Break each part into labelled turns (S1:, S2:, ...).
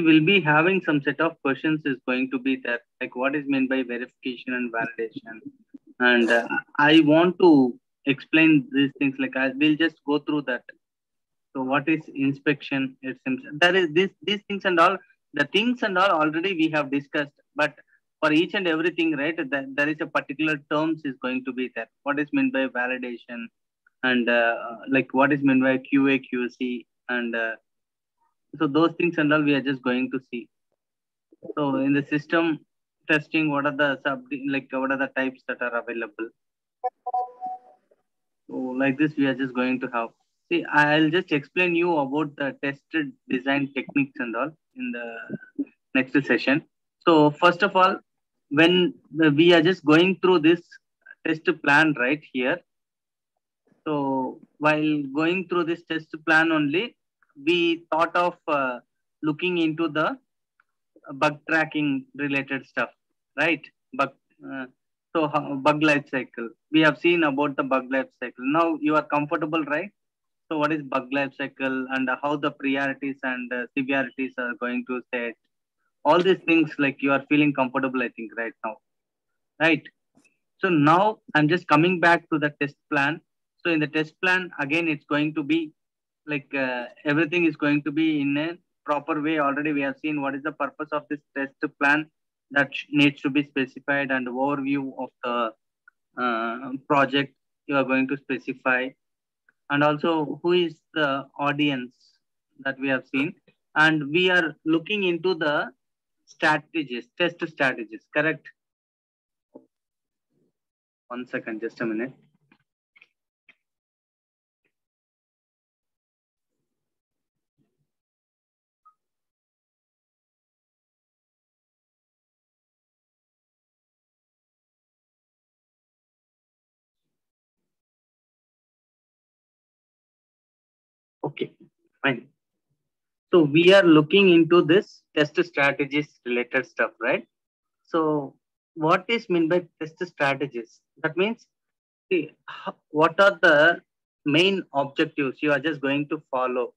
S1: will be having some set of questions is going to be that like what is meant by verification and validation? And uh, i want to explain these things like i will just go through that. So what is inspection? It seems there is this these things and all the things and all already we have discussed but for each and everything right that there is a particular terms is going to be there. What is meant by validation? And uh, like what is meant by qa qc and uh, so those things and all we are just going to see. So in the system testing what are the sub like what are the types that are available? So like this we are just going to have. See i'll just explain you about the tested design techniques and all in the next session. So first of all when we are just going through this test plan right here. So while going through this test plan only we thought of uh, looking into the bug tracking related stuff, right? Bug, uh, so uh, bug life cycle. We have seen about the bug life cycle. Now you are comfortable, right? So what is bug life cycle and how the priorities and uh, severities are going to set? All these things like you are feeling comfortable, I think, right now, right? So now I'm just coming back to the test plan. So in the test plan, again, it's going to be like uh, everything is going to be in a proper way. Already we have seen what is the purpose of this test plan that needs to be specified and overview of the uh, project you are going to specify. And also who is the audience that we have seen? And we are looking into the strategies test strategies correct? One second just a minute fine. So we are looking into this test strategies related stuff, right? So what is meant by test strategies? That means what are the main objectives you are just going to follow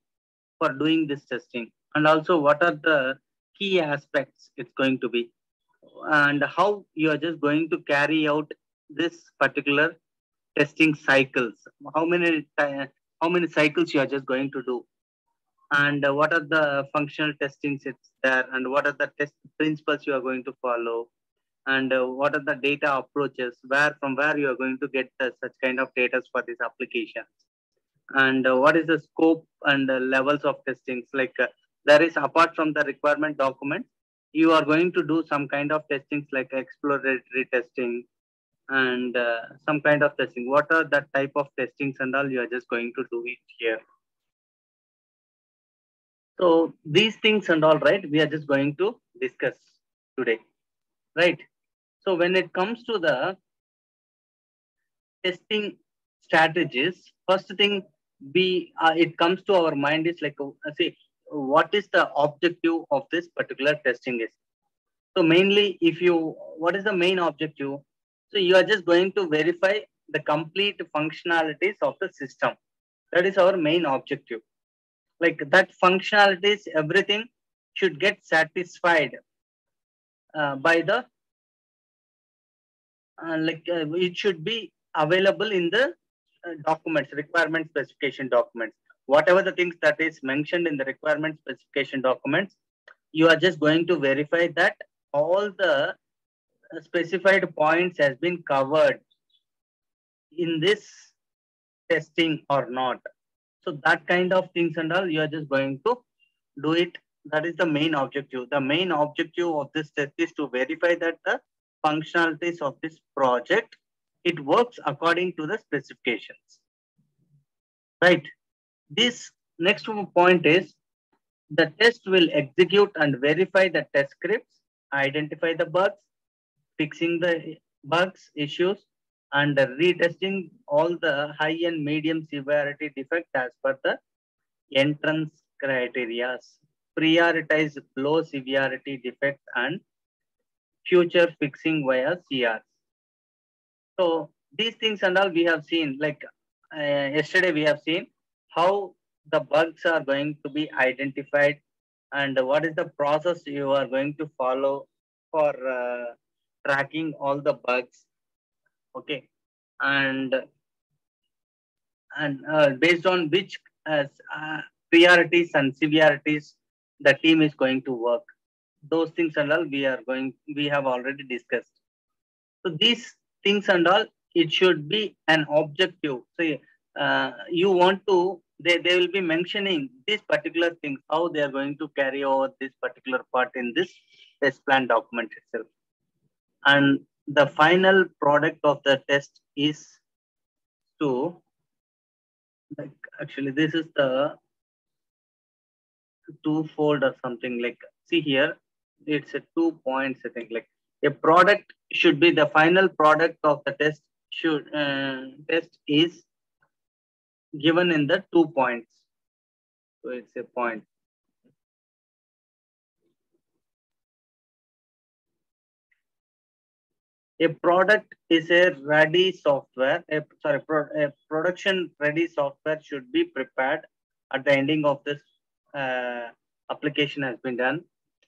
S1: for doing this testing? And also what are the key aspects it's going to be? And how you are just going to carry out this particular testing cycles? How many how many cycles you are just going to do and uh, what are the functional testing sets there? And what are the test principles you are going to follow? And uh, what are the data approaches? Where from where you are going to get the, such kind of data for these applications? And uh, what is the scope and levels of testings like there is apart from the requirement document you are going to do some kind of testings like exploratory testing and uh, some kind of testing. What are that type of testings and all you are just going to do it here. So these things and all, right, we are just going to discuss today, right? So when it comes to the testing strategies, first thing we uh, it comes to our mind is like, uh, see, what is the objective of this particular testing is. So mainly, if you, what is the main objective? So you are just going to verify the complete functionalities of the system. That is our main objective. Like that functionalities, everything should get satisfied uh, by the, uh, like uh, it should be available in the uh, documents, requirement specification documents. Whatever the things that is mentioned in the requirement specification documents, you are just going to verify that all the specified points has been covered in this testing or not. So that kind of things and all, you are just going to do it. That is the main objective. The main objective of this test is to verify that the functionalities of this project, it works according to the specifications. Right. This next point is the test will execute and verify the test scripts, identify the bugs, fixing the bugs, issues, and retesting all the high and medium severity defects as per the entrance criteria. Prioritize low severity defects and future fixing via CRs. So these things and all we have seen, like uh, yesterday we have seen how the bugs are going to be identified and what is the process you are going to follow for uh, tracking all the bugs okay. And and uh, based on which uh, priorities and severities the team is going to work. Those things and all we are going we have already discussed. So these things and all it should be an objective. So uh, you want to they, they will be mentioning these particular things how they are going to carry over this particular part in this test plan document itself. And the final product of the test is to like actually this is the two-fold or something like see here it's a two points i think like a product should be the final product of the test should uh, test is given in the two points. So it's a point a product is a ready software a, sorry pro, a production ready software should be prepared at the ending of this uh, application has been done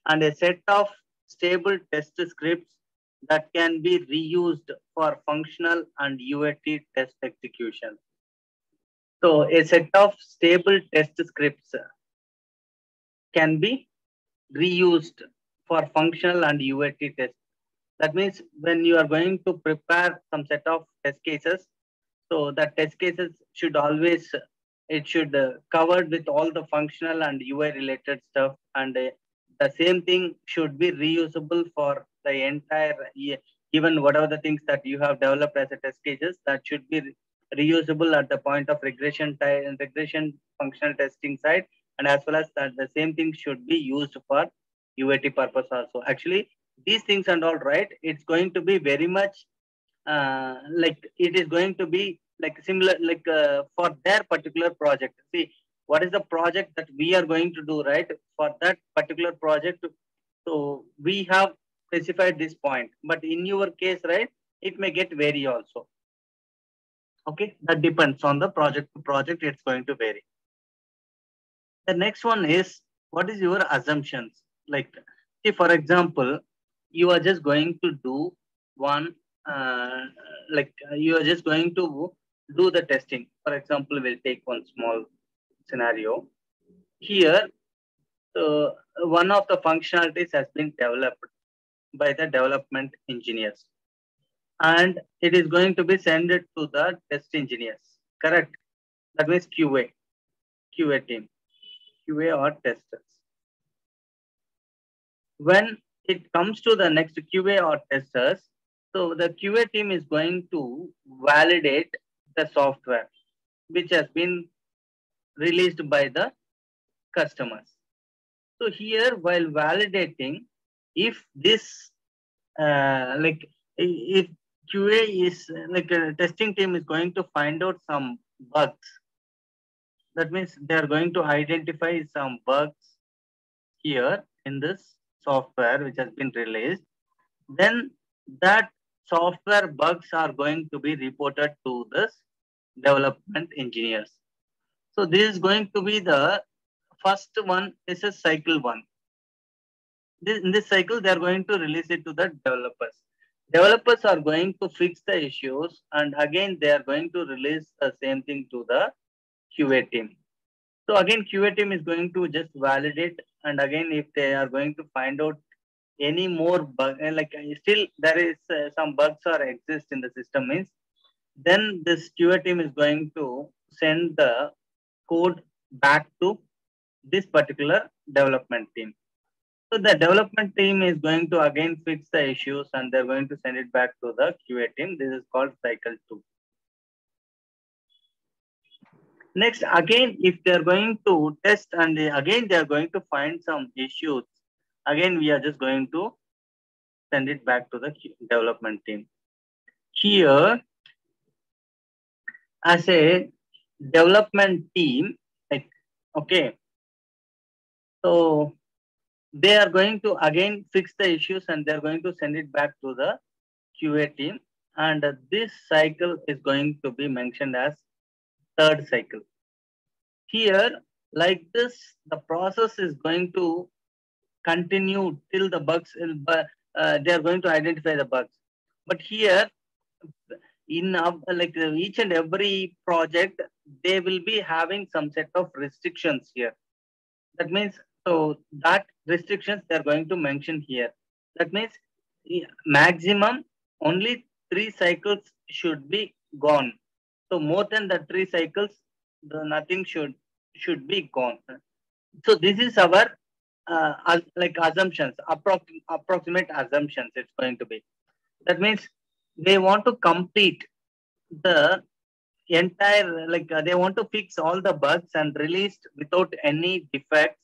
S1: and a set of stable test scripts that can be reused for functional and UAT test execution. So a set of stable test scripts can be reused for functional and UAT test. That means when you are going to prepare some set of test cases, so the test cases should always, it should uh, covered with all the functional and UI related stuff and uh, the same thing should be reusable for the entire. Even whatever the things that you have developed as a test cases, that should be reusable at the point of regression regression functional testing side, and as well as that the same thing should be used for UAT purpose also. Actually, these things and all right, it's going to be very much uh, like it is going to be like similar like uh, for their particular project. See, what is the project that we are going to do, right? For that particular project, so we have specified this point, but in your case, right, it may get vary also. Okay, that depends on the project to project, it's going to vary. The next one is, what is your assumptions? Like, see, for example, you are just going to do one, uh, like you are just going to do the testing. For example, we'll take one small scenario. Here, uh, one of the functionalities has been developed by the development engineers. And it is going to be sent to the test engineers, correct? That means QA, QA team, QA or testers. When it comes to the next QA or testers, so the QA team is going to validate the software which has been released by the customers. So here, while validating, if this, uh, like, if QA is, like, a testing team is going to find out some bugs, that means they are going to identify some bugs here in this software which has been released, then that software bugs are going to be reported to this development engineers. So this is going to be the first one This is a cycle one. This, in this cycle, they are going to release it to the developers. Developers are going to fix the issues and again, they are going to release the same thing to the QA team. So again, QA team is going to just validate and again, if they are going to find out any more bug, like still there is uh, some bugs or exist in the system means, then this QA team is going to send the code back to this particular development team. So the development team is going to again fix the issues and they're going to send it back to the QA team. This is called cycle two. Next, again, if they're going to test and they, again they're going to find some issues, again we are just going to send it back to the development team. Here, as a development team, like, okay, so they are going to again fix the issues and they're going to send it back to the QA team. And this cycle is going to be mentioned as third cycle. Here, like this the process is going to continue till the bugs uh, they are going to identify the bugs. But here in uh, like each and every project they will be having some set of restrictions here. That means so that restrictions they are going to mention here. That means maximum only three cycles should be gone so more than the three cycles the nothing should should be gone. So this is our uh, like assumptions approx- approximate assumptions it's going to be. That means they want to complete the entire like uh, they want to fix all the bugs and released without any defects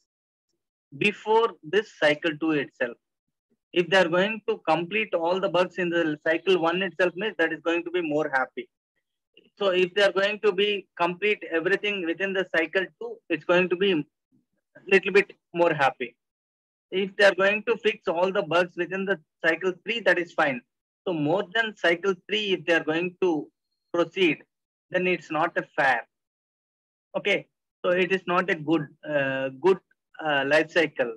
S1: before this cycle 2 itself. If they are going to complete all the bugs in the cycle 1 itself means that is going to be more happy so if they are going to be complete everything within the cycle 2 it's going to be a little bit more happy if they are going to fix all the bugs within the cycle 3 that is fine so more than cycle three, if they are going to proceed, then it's not a fair. Okay, so it is not a good uh, good uh, life cycle.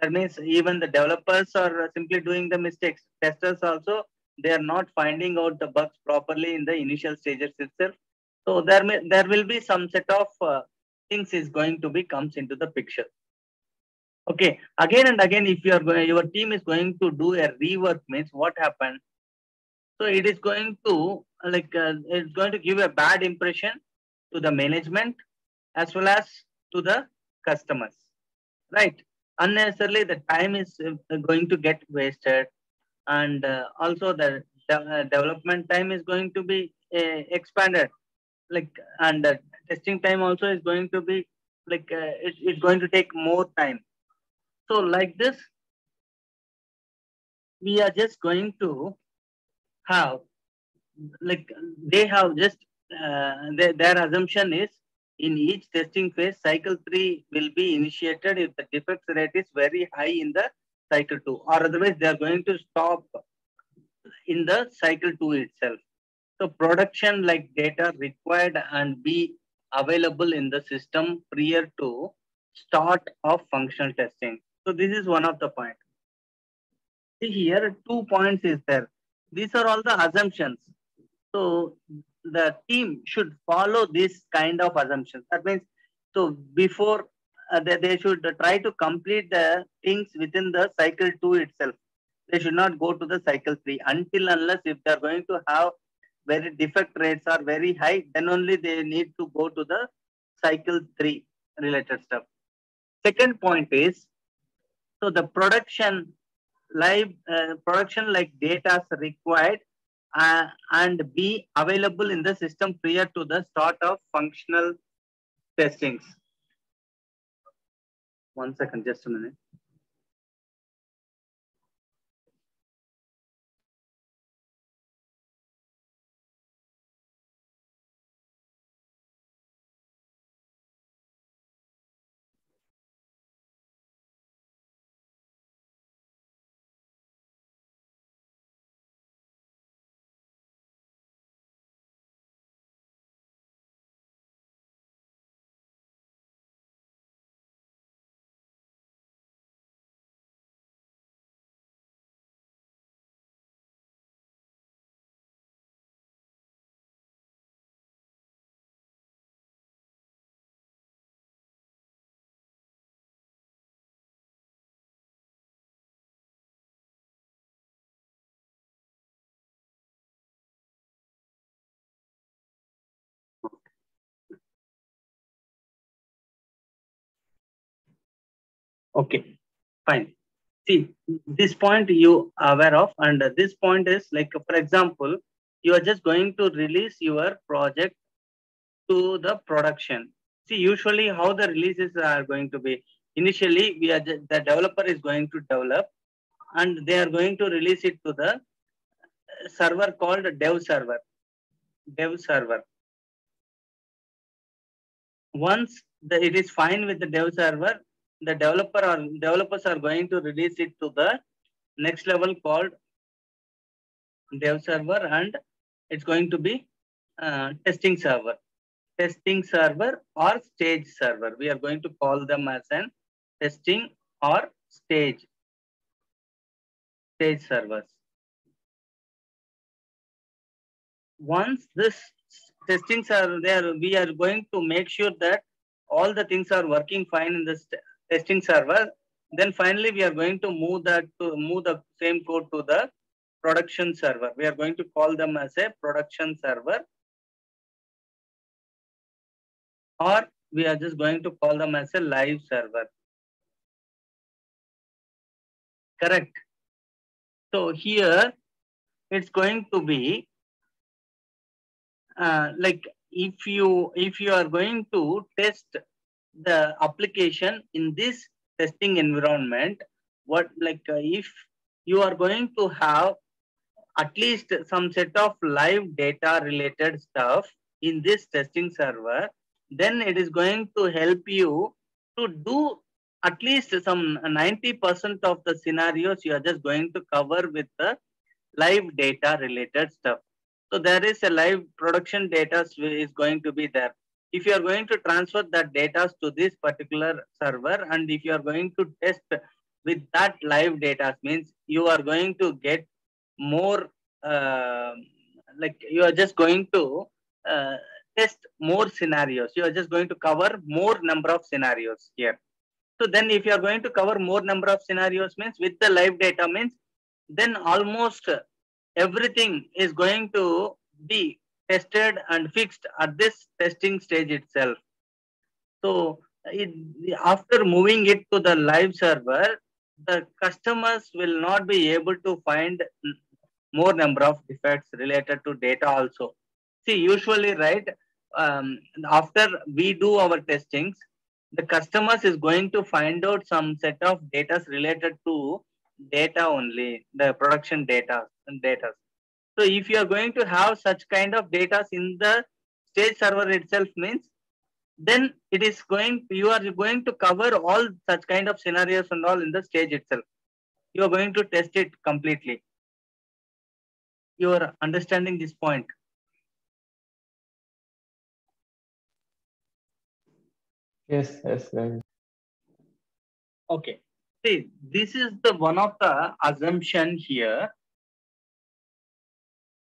S1: That means even the developers are simply doing the mistakes. Testers also they are not finding out the bugs properly in the initial stages itself. So there may there will be some set of uh, things is going to be comes into the picture. Okay, again and again, if you are going, your team is going to do a rework means what happened? So it is going to like uh, it's going to give a bad impression to the management as well as to the customers, right? Unnecessarily, the time is uh, going to get wasted, and uh, also the de development time is going to be uh, expanded. Like and the testing time also is going to be like uh, it, it's going to take more time. So like this, we are just going to have like they have just uh, they, their assumption is in each testing phase cycle 3 will be initiated if the defects rate is very high in the cycle 2 or otherwise they are going to stop in the cycle 2 itself so production like data required and be available in the system prior to start of functional testing so this is one of the point see here two points is there these are all the assumptions. So the team should follow this kind of assumptions. That means, so before uh, they, they should try to complete the things within the cycle two itself. They should not go to the cycle three until unless if they are going to have very defect rates are very high, then only they need to go to the cycle three related stuff. Second point is, so the production live uh, production like data is required uh, and be available in the system prior to the start of functional testings. One second, just a minute. Okay, fine. See, this point you aware of, and this point is like, for example, you are just going to release your project to the production. See, usually how the releases are going to be. Initially, we are the developer is going to develop, and they are going to release it to the server called dev server. Dev server. Once the, it is fine with the dev server, the developer or developers are going to release it to the next level called dev server and it's going to be uh, testing server testing server or stage server. We are going to call them as an testing or stage, stage servers. Once this testings are there, we are going to make sure that all the things are working fine in this testing server. Then finally, we are going to move that to move the same code to the production server. We are going to call them as a production server or we are just going to call them as a live server. Correct. So here it's going to be uh, like if you if you are going to test the application in this testing environment, what like uh, if you are going to have at least some set of live data related stuff in this testing server then it is going to help you to do at least some 90% of the scenarios you are just going to cover with the live data related stuff. So there is a live production data is going to be there. If you are going to transfer that data to this particular server and if you are going to test with that live data means you are going to get more uh, like you are just going to uh, test more scenarios. You are just going to cover more number of scenarios here. So then if you are going to cover more number of scenarios means with the live data means then almost everything is going to be tested and fixed at this testing stage itself. So it, after moving it to the live server, the customers will not be able to find more number of defects related to data also. See, usually, right, um, after we do our testings, the customers is going to find out some set of data related to data only, the production data data. So if you are going to have such kind of data in the stage server itself means, then it is going, you are going to cover all such kind of scenarios and all in the stage itself. You are going to test it completely. You are understanding this point.
S2: Yes, yes, right.
S1: Okay. See, this is the one of the assumption here.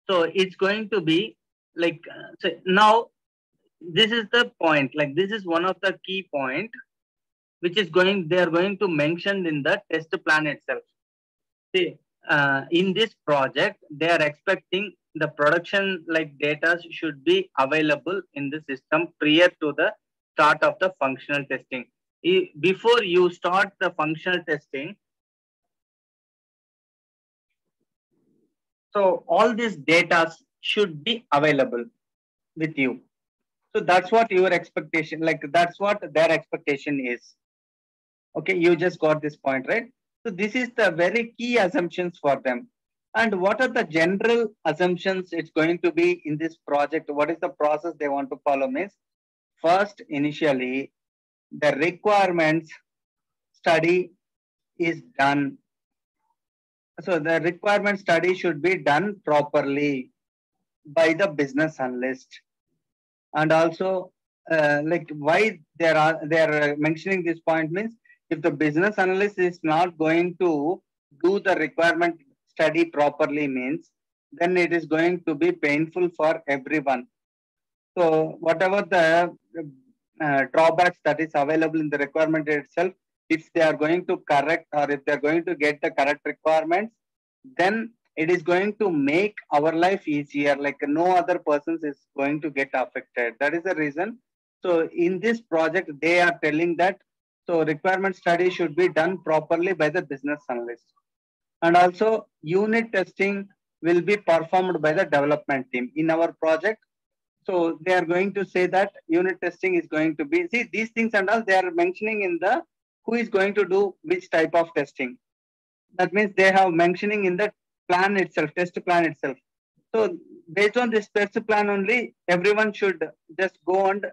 S1: So it's going to be like, uh, so now this is the point, like this is one of the key point, which is going, they are going to mention in the test plan itself. See, uh, in this project, they are expecting the production like data should be available in the system prior to the start of the functional testing. Before you start the functional testing, so all these data should be available with you. So that's what your expectation, like that's what their expectation is. Okay, you just got this point, right? So this is the very key assumptions for them. And what are the general assumptions it's going to be in this project? What is the process they want to follow means First, initially, the requirements study is done. So the requirement study should be done properly by the business analyst. And also, uh, like why they are they are mentioning this point means if the business analyst is not going to do the requirement study properly means then it is going to be painful for everyone so whatever the uh, drawbacks that is available in the requirement itself, if they are going to correct or if they're going to get the correct requirements, then it is going to make our life easier. Like no other persons is going to get affected. That is the reason. So in this project, they are telling that so requirement study should be done properly by the business analyst. And also unit testing will be performed by the development team. In our project, so they are going to say that unit testing is going to be, see these things and all they are mentioning in the who is going to do which type of testing. That means they have mentioning in the plan itself, test plan itself. So based on this test plan only, everyone should just go and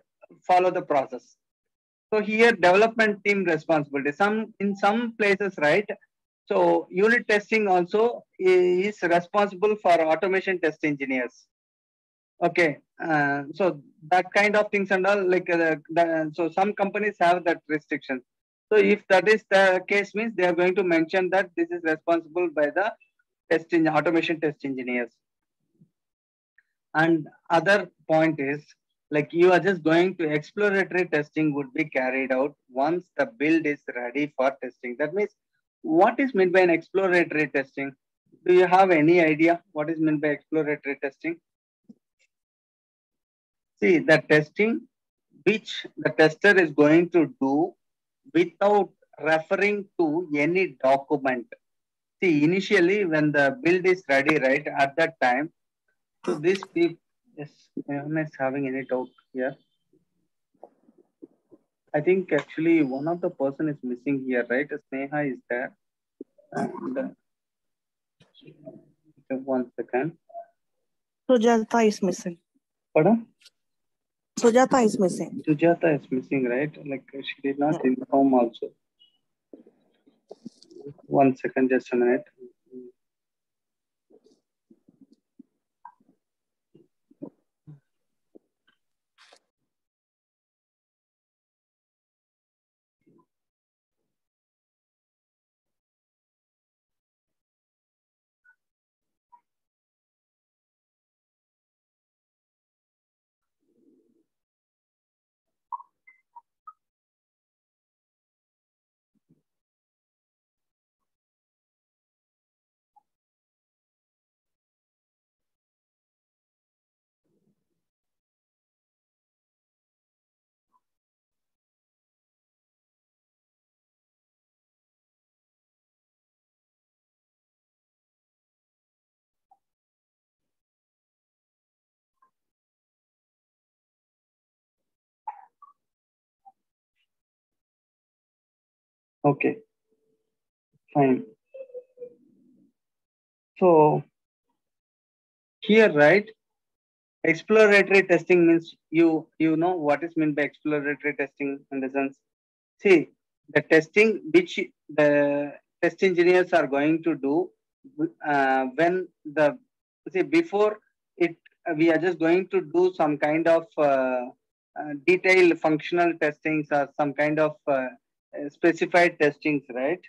S1: follow the process. So here development team responsibility. Some in some places, right? So unit testing also is responsible for automation test engineers. Okay, uh, so that kind of things and all like uh, the, so some companies have that restriction so if that is the case means they are going to mention that this is responsible by the test in automation test engineers. And other point is like you are just going to exploratory testing would be carried out once the build is ready for testing. That means what is meant by an exploratory testing? Do you have any idea what is meant by exploratory testing? See, the testing which the tester is going to do without referring to any document. See, initially when the build is ready, right, at that time, so this people, yes, am I having any doubt here? I think actually one of the person is missing here, right? Sneha is there. And, uh, one second.
S3: Sujata is missing.
S1: Pardon?
S3: Sujata is missing.
S1: Sujata is missing, right? Like she did not yeah. inform also. One second, just a minute. Okay, fine. So here, right, exploratory testing means you you know what is meant by exploratory testing in the sense. See, the testing which the test engineers are going to do uh, when the see before it we are just going to do some kind of uh, uh, detailed functional testings or some kind of uh, specified testings, right?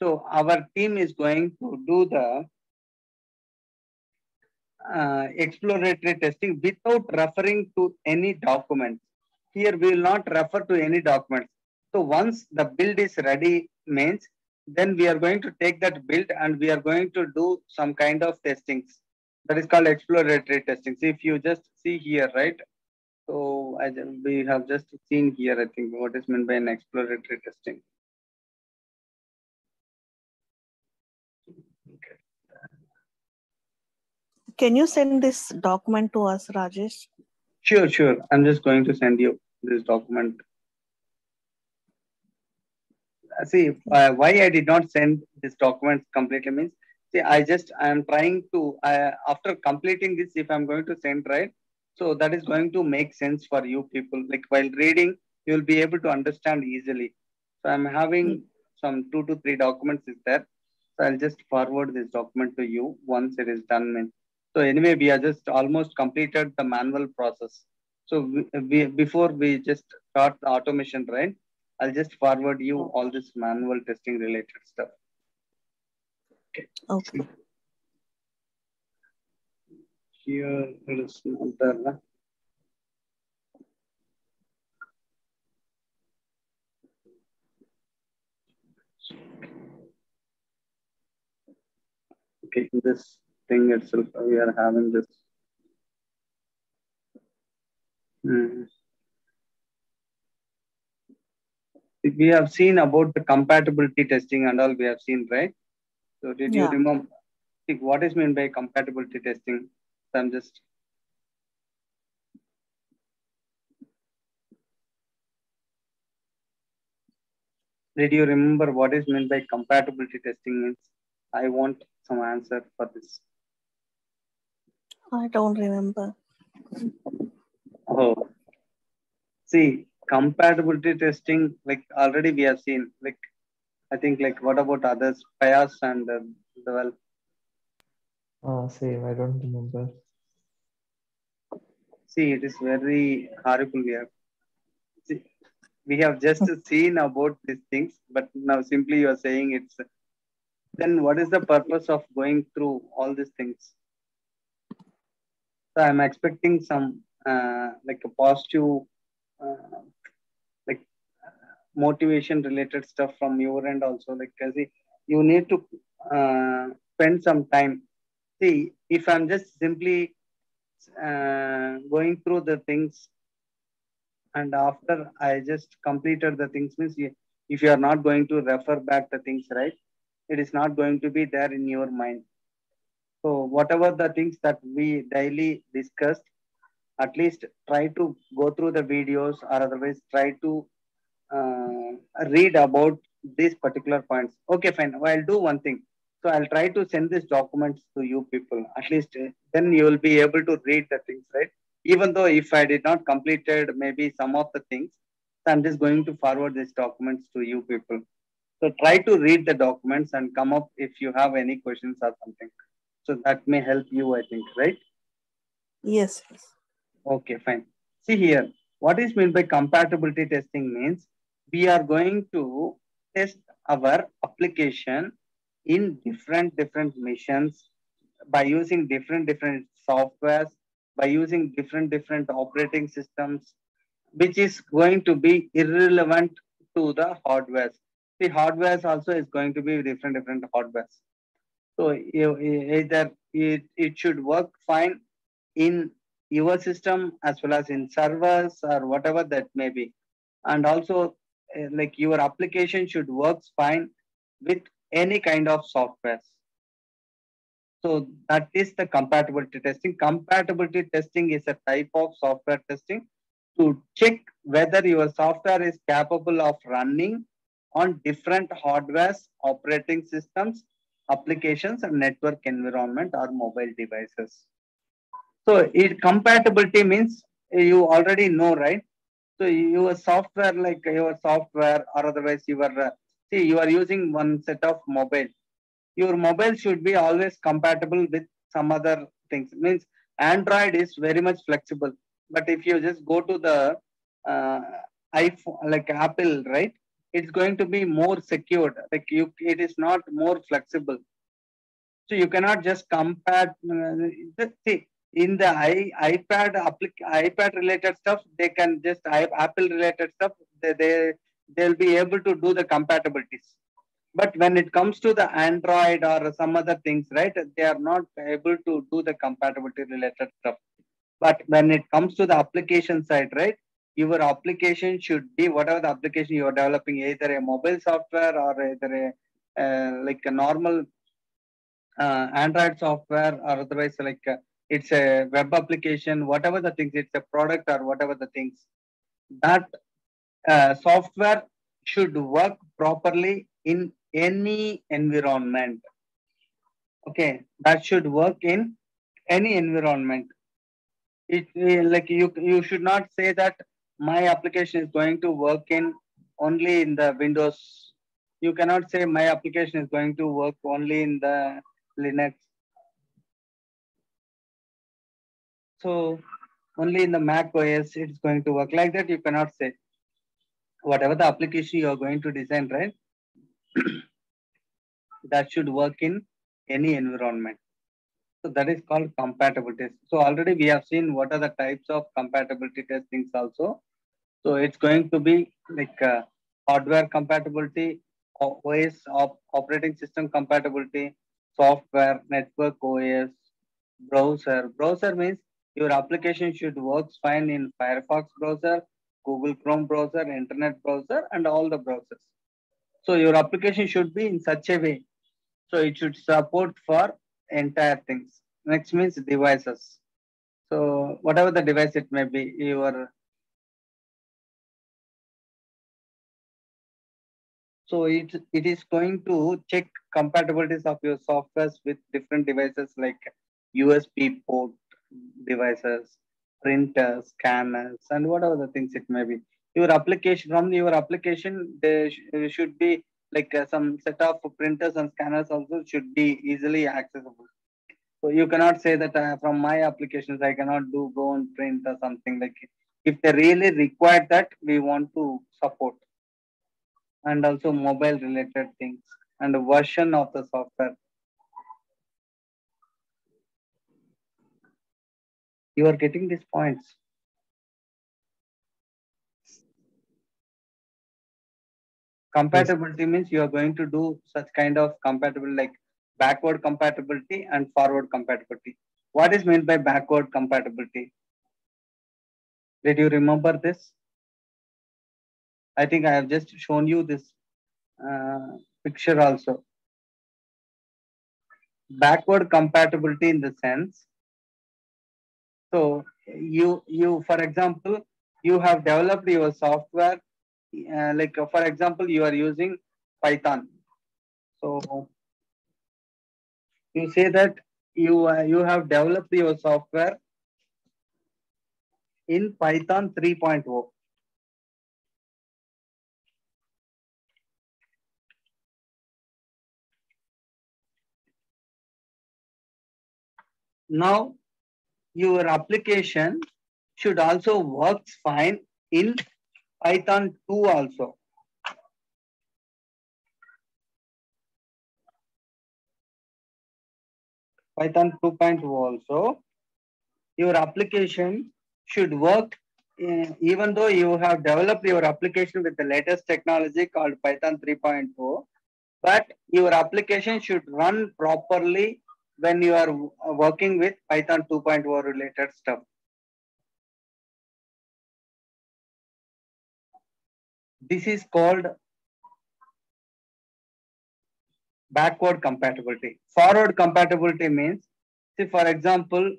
S1: So our team is going to do the uh, exploratory testing without referring to any documents. Here we will not refer to any documents. So once the build is ready means, then we are going to take that build and we are going to do some kind of testings. That is called exploratory testing. So if you just see here, right? So I, we have just seen here, I think, what is meant by an exploratory testing.
S3: Can you send this document to us, Rajesh?
S1: Sure, sure. I'm just going to send you this document. See, uh, why I did not send this document completely means, see, I just, I'm trying to, uh, after completing this, if I'm going to send, right, so that is going to make sense for you people. Like while reading, you'll be able to understand easily. So I'm having mm. some two to three documents is there. So I'll just forward this document to you once it is done. So anyway, we are just almost completed the manual process. So we, we before we just start the automation, right? I'll just forward you all this manual testing related stuff.
S3: Okay. Okay
S1: here it is not there. Okay, this thing itself, we are having this. Hmm. We have seen about the compatibility testing and all we have seen, right? So did yeah. you remember what is meant by compatibility testing? I'm just Did you remember what is meant by compatibility testing means? I want some answer for this.
S3: I don't remember.
S1: Oh, see, compatibility testing, like already we have seen, like, I think, like, what about others, Payas and uh, well.
S2: Ah, same, I don't remember.
S1: See, it is very horrible. We have, see, we have just seen about these things, but now simply you are saying it's. Then what is the purpose of going through all these things? So I'm expecting some uh, like a positive, uh, like motivation related stuff from your end also. Like, see, you need to uh, spend some time. See, if I'm just simply uh, going through the things and after I just completed the things means you, if you are not going to refer back the things right, it is not going to be there in your mind. So whatever the things that we daily discussed, at least try to go through the videos or otherwise try to uh, read about these particular points. Okay, fine. Well, I'll do one thing. So I'll try to send these documents to you people. At least uh, then you will be able to read the things, right? Even though if I did not completed maybe some of the things, I'm just going to forward these documents to you people. So try to read the documents and come up if you have any questions or something. So that may help you, I think, right?
S3: Yes. yes.
S1: Okay, fine. See here, what is meant by compatibility testing means we are going to test our application in different different missions by using different different softwares by using different different operating systems which is going to be irrelevant to the hardware the hardware also is going to be different different hardware so either it, it should work fine in your system as well as in servers or whatever that may be. And also eh, like your application should work fine with any kind of software. So that is the compatibility testing. Compatibility testing is a type of software testing to check whether your software is capable of running on different hardwares, operating systems, applications, and network environment or mobile devices. So it compatibility means you already know, right? So your software, like your software or otherwise your see you are using one set of mobile. Your mobile should be always compatible with some other things. It means android is very much flexible. But if you just go to the uh, iphone like apple right it's going to be more secured. Like you it is not more flexible. So you cannot just compare uh, see in the I, ipad ipad related stuff they can just apple related stuff they, they they'll be able to do the compatibilities. But when it comes to the Android or some other things, right, they are not able to do the compatibility related stuff. But when it comes to the application side, right, your application should be whatever the application you are developing, either a mobile software or either a uh, like a normal uh, Android software or otherwise like a, uh, it's a web application, whatever the things, it's a product or whatever the things. That uh, software should work properly in any environment. Okay, that should work in any environment. It like you you should not say that my application is going to work in only in the Windows. You cannot say my application is going to work only in the Linux. So only in the Mac OS it's going to work like that. You cannot say whatever the application you are going to design, right? that should work in any environment. So that is called compatibility. So already we have seen what are the types of compatibility testings also. So it's going to be like uh, hardware compatibility, OS op operating system compatibility, software, network OS, browser. Browser means your application should work fine in Firefox browser, Google Chrome browser, internet browser, and all the browsers. So your application should be in such a way. So it should support for entire things. Next means devices. So whatever the device it may be, your so it it is going to check compatibilities of your softwares with different devices like USB port devices, printers, scanners, and whatever the things it may be. Your application from your application, there should be like uh, some set of printers and scanners also should be easily accessible. So you cannot say that uh, from my applications I cannot do go and print or something like it. If they really require that, we want to support. And also mobile related things and version of the software. You are getting these points. Compatibility means you are going to do such kind of compatible like backward compatibility and forward compatibility. What is meant by backward compatibility? Did you remember this? I think I have just shown you this uh, picture also. Backward compatibility in the sense. So you you for example you have developed your software uh, like uh, for example you are using Python. So you say that you uh, you have developed your software in Python 3.0. Now, your application should also works fine in Python 2 also. Python 2.0 also, your application should work uh, even though you have developed your application with the latest technology called Python 3.0, but your application should run properly when you are working with Python 2.0 related stuff. This is called backward compatibility. Forward compatibility means, see for example,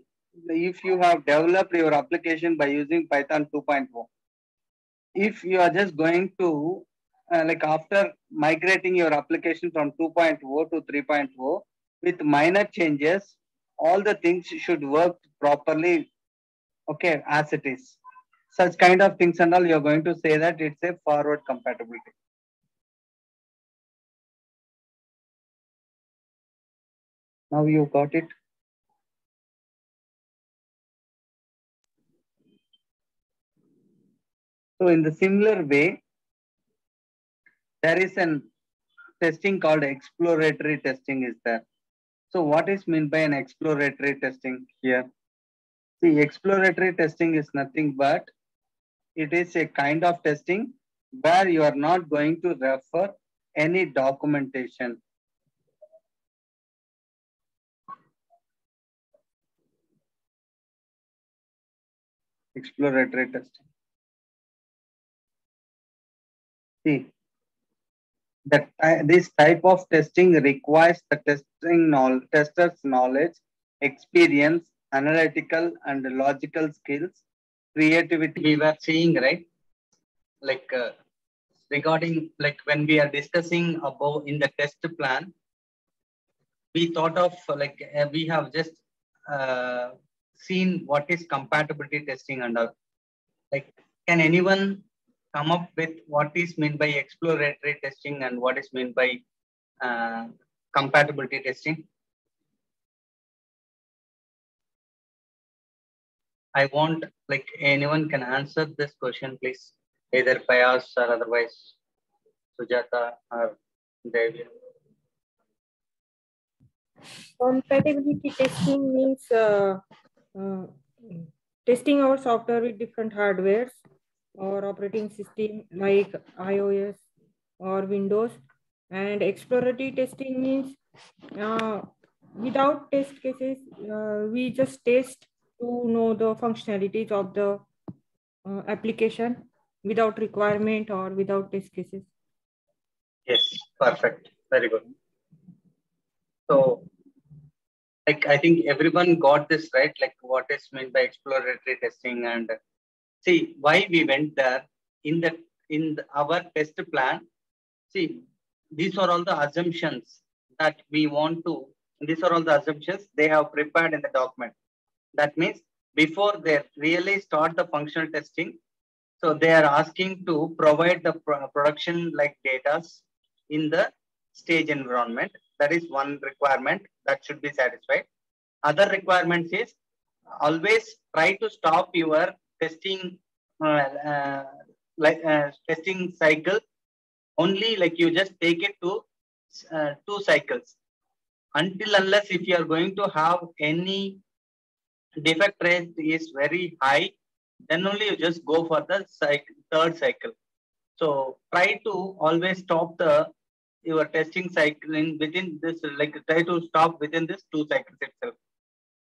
S1: if you have developed your application by using Python 2.0, if you are just going to, uh, like after migrating your application from 2.0 to 3.0, with minor changes, all the things should work properly, okay, as it is. Such kind of things and all, you're going to say that it's a forward compatibility. Now you got it. So in the similar way, there is an testing called exploratory testing is there. So what is meant by an exploratory testing here? See, exploratory testing is nothing but it is a kind of testing where you are not going to refer any documentation. Exploratory testing. See, that this type of testing requires the testing knowledge, tester's knowledge, experience, analytical and logical skills, creativity. We were seeing right, like uh, regarding like when we are discussing about in the test plan, we thought of like uh, we have just uh, seen what is compatibility testing and all. Like, can anyone come up with what is meant by exploratory testing and what is meant by uh, compatibility testing? I want like anyone can answer this question, please. Either Payas or otherwise Sujata or Devi.
S4: Compatibility testing means uh, uh, testing our software with different hardwares or operating system like iOS or Windows. And exploratory testing means uh, without test cases, uh, we just test to know the functionalities of the uh, application without requirement or without test cases.
S1: Yes, perfect. Very good. So, like, I think everyone got this right, like what is meant by exploratory testing and see why we went there? In the in the, our test plan see these are all the assumptions that we want to these are all the assumptions they have prepared in the document. That means before they really start the functional testing so they are asking to provide the production like data in the stage environment. That is one requirement that should be satisfied. Other requirements is always try to stop your testing uh, uh, like uh, testing cycle. Only like you just take it to two cycles. Until unless if you are going to have any defect rate is very high then only you just go for the cycle, third cycle. So try to always stop the your testing cycle in within this like try to stop within this two cycles itself.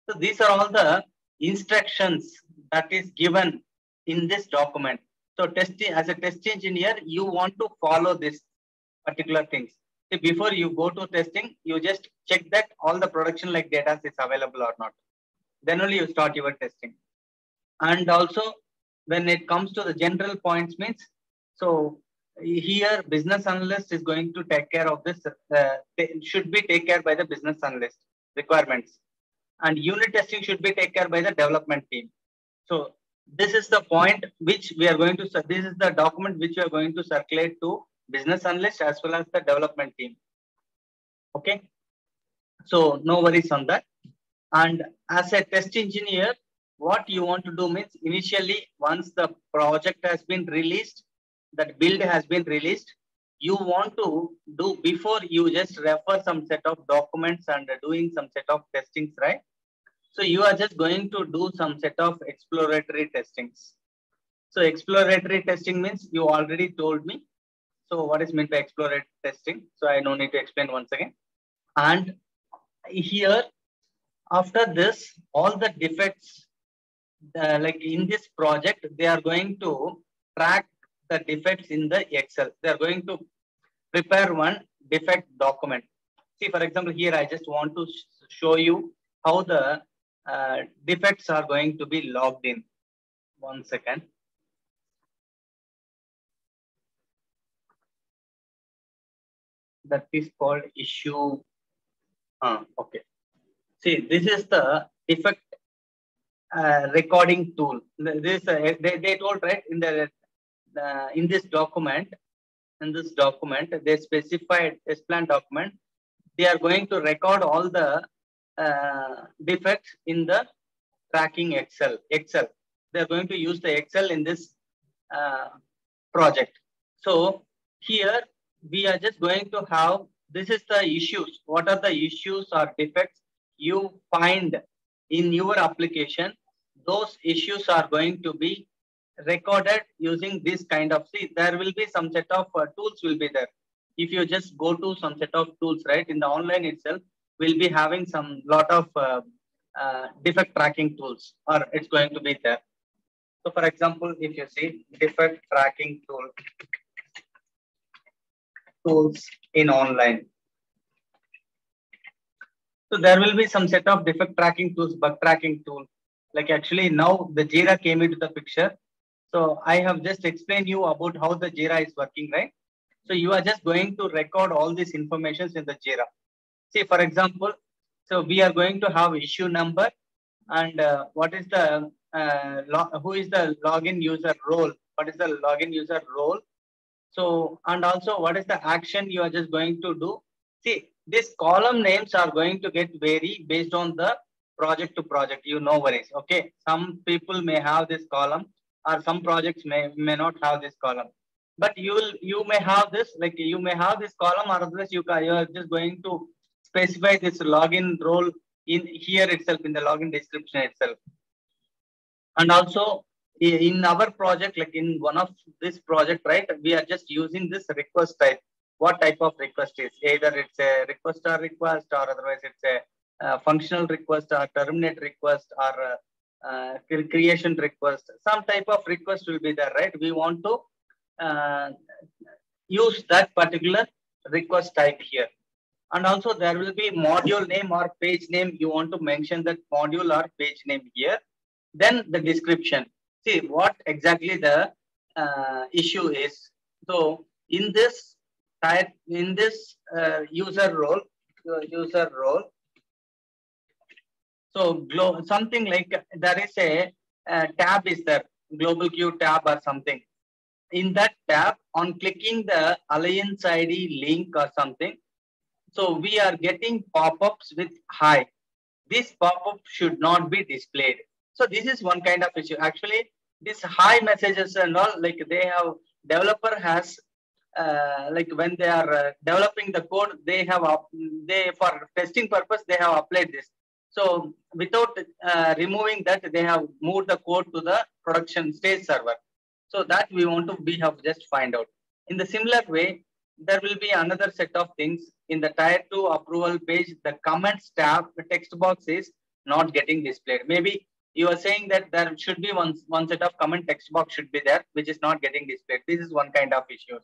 S1: So these are all the instructions that is given in this document. So testing as a test engineer you want to follow this particular things. Before you go to testing you just check that all the production like data is available or not. Then only you start your testing. And also when it comes to the general points means so here business analyst is going to take care of this uh, should be take care by the business analyst requirements and unit testing should be take care by the development team. So this is the point which we are going to this is the document which we are going to circulate to business analyst as well as the development team. Okay? So no worries on that. And as a test engineer what you want to do means initially once the project has been released that build has been released, you want to do before you just refer some set of documents and doing some set of testings, right? So you are just going to do some set of exploratory testings. So exploratory testing means you already told me. So what is meant by exploratory testing? So I no need to explain once again. And here, after this, all the defects, uh, like in this project, they are going to track the defects in the Excel. They are going to prepare one defect document. See, for example, here I just want to sh show you how the uh, defects are going to be logged in. One second. That is called issue. Uh, okay. See, this is the defect uh, recording tool. This uh, they, they told right in the uh, in this document, in this document, they specified test plan document, they are going to record all the uh, defects in the tracking Excel. Excel. They are going to use the Excel in this uh, project. So here we are just going to have, this is the issues. What are the issues or defects you find in your application? Those issues are going to be recorded using this kind of see there will be some set of uh, tools will be there if you just go to some set of tools right in the online itself we'll be having some lot of uh, uh, defect tracking tools or it's going to be there so for example if you see defect tracking tool tools in online so there will be some set of defect tracking tools bug tracking tool like actually now the jira came into the picture so I have just explained you about how the Jira is working, right? So you are just going to record all these informations in the Jira. See, for example, so we are going to have issue number and uh, what is the, uh, who is the login user role? What is the login user role? So, and also what is the action you are just going to do? See, these column names are going to get vary based on the project to project, you know worries, okay? Some people may have this column or some projects may may not have this column but you will you may have this like you may have this column or otherwise you, you are just going to specify this login role in here itself in the login description itself and also in our project like in one of this project right we are just using this request type what type of request is either it's a request or request or otherwise it's a functional request or terminate request or creation request, some type of request will be there, right? We want to uh, use that particular request type here. And also there will be module name or page name. You want to mention that module or page name here. Then the description. See what exactly the uh, issue is. So in this type, in this uh, user role, user role, so something like there is a, a tab is there, global queue tab or something. In that tab, on clicking the Alliance ID link or something, so we are getting pop-ups with hi. this pop-up should not be displayed. So this is one kind of issue. Actually, this high messages and all, like they have, developer has, uh, like when they are uh, developing the code, they have, up, they for testing purpose, they have applied this. So without uh, removing that, they have moved the code to the production stage server. So that we want to be have just find out. In the similar way, there will be another set of things in the tier two approval page. The comments tab, the text box is not getting displayed. Maybe you are saying that there should be one, one set of comment text box should be there, which is not getting displayed. This is one kind of issue.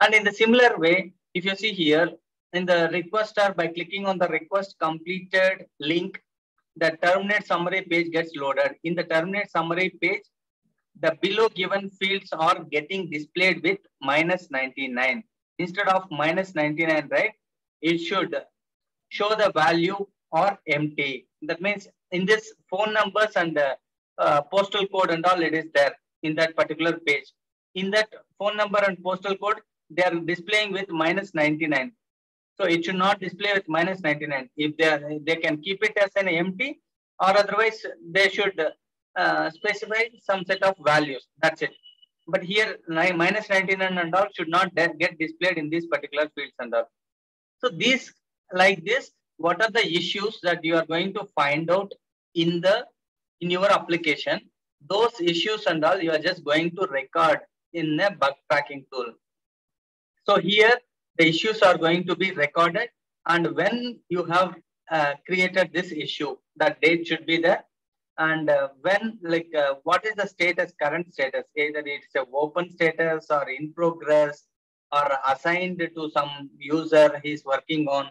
S1: And in the similar way, if you see here in the request tab by clicking on the request completed link, the terminate summary page gets loaded. In the terminate summary page, the below given fields are getting displayed with minus 99. Instead of minus 99, right? It should show the value or empty. That means in this phone numbers and the uh, postal code and all, it is there in that particular page. In that phone number and postal code, they are displaying with minus 99. So it should not display with minus 99. If they, are, they can keep it as an empty or otherwise they should uh, specify some set of values. That's it. But here minus 99 and all should not get displayed in these particular fields and all. So these like this, what are the issues that you are going to find out in the in your application? Those issues and all you are just going to record in a bug tracking tool. So here the issues are going to be recorded and when you have uh, created this issue, that date should be there and uh, when like uh, what is the status current status either it's a open status or in progress or assigned to some user he's working on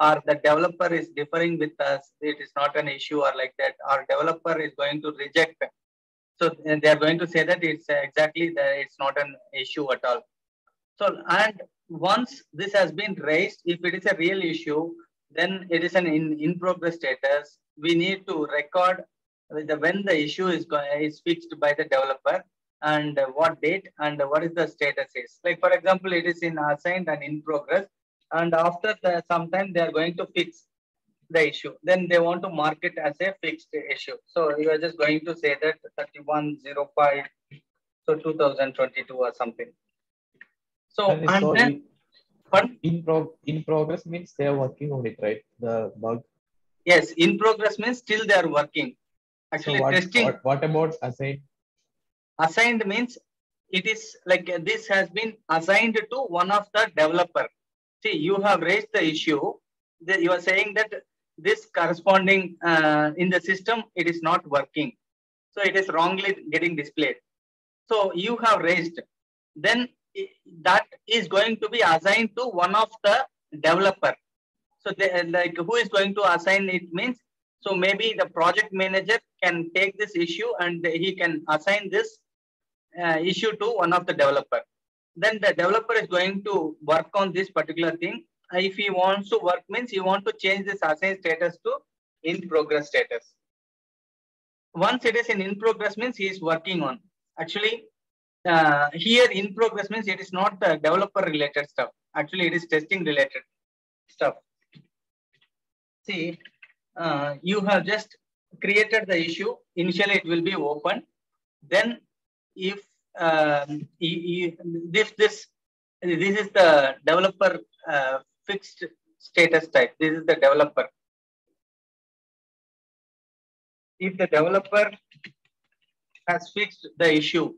S1: or the developer is differing with us it is not an issue or like that our developer is going to reject so they are going to say that it's exactly that it's not an issue at all. So and once this has been raised if it is a real issue then it is an in, in progress status. We need to record the, when the issue is, is fixed by the developer and what date and what is the status is. Like for example, it is in assigned and in progress and after the, some time they are going to fix the issue. Then they want to mark it as a fixed issue. So you are just going to say that 3105, so 2022 or something. So, and, and then,
S2: in, in, pro in progress means they are working on it, right? The bug.
S1: Yes, in progress means still they are working. Actually,
S2: so what,
S1: testing.
S2: What, what about assigned?
S1: Assigned means it is like uh, this has been assigned to one of the developer. See, you have raised the issue. That you are saying that this corresponding uh, in the system, it is not working. So it is wrongly getting displayed. So you have raised. Then that is going to be assigned to one of the developer. So they, like who is going to assign it means so maybe the project manager can take this issue and he can assign this uh, issue to one of the developer. Then the developer is going to work on this particular thing. If he wants to work means he want to change this assign status to in progress status. Once it is in in progress means he is working on. Actually, uh, here in progress means it is not the developer related stuff. Actually, it is testing related stuff. See, uh, you have just created the issue. Initially, it will be open. Then, if um, if this this is the developer uh, fixed status type. This is the developer. If the developer has fixed the issue,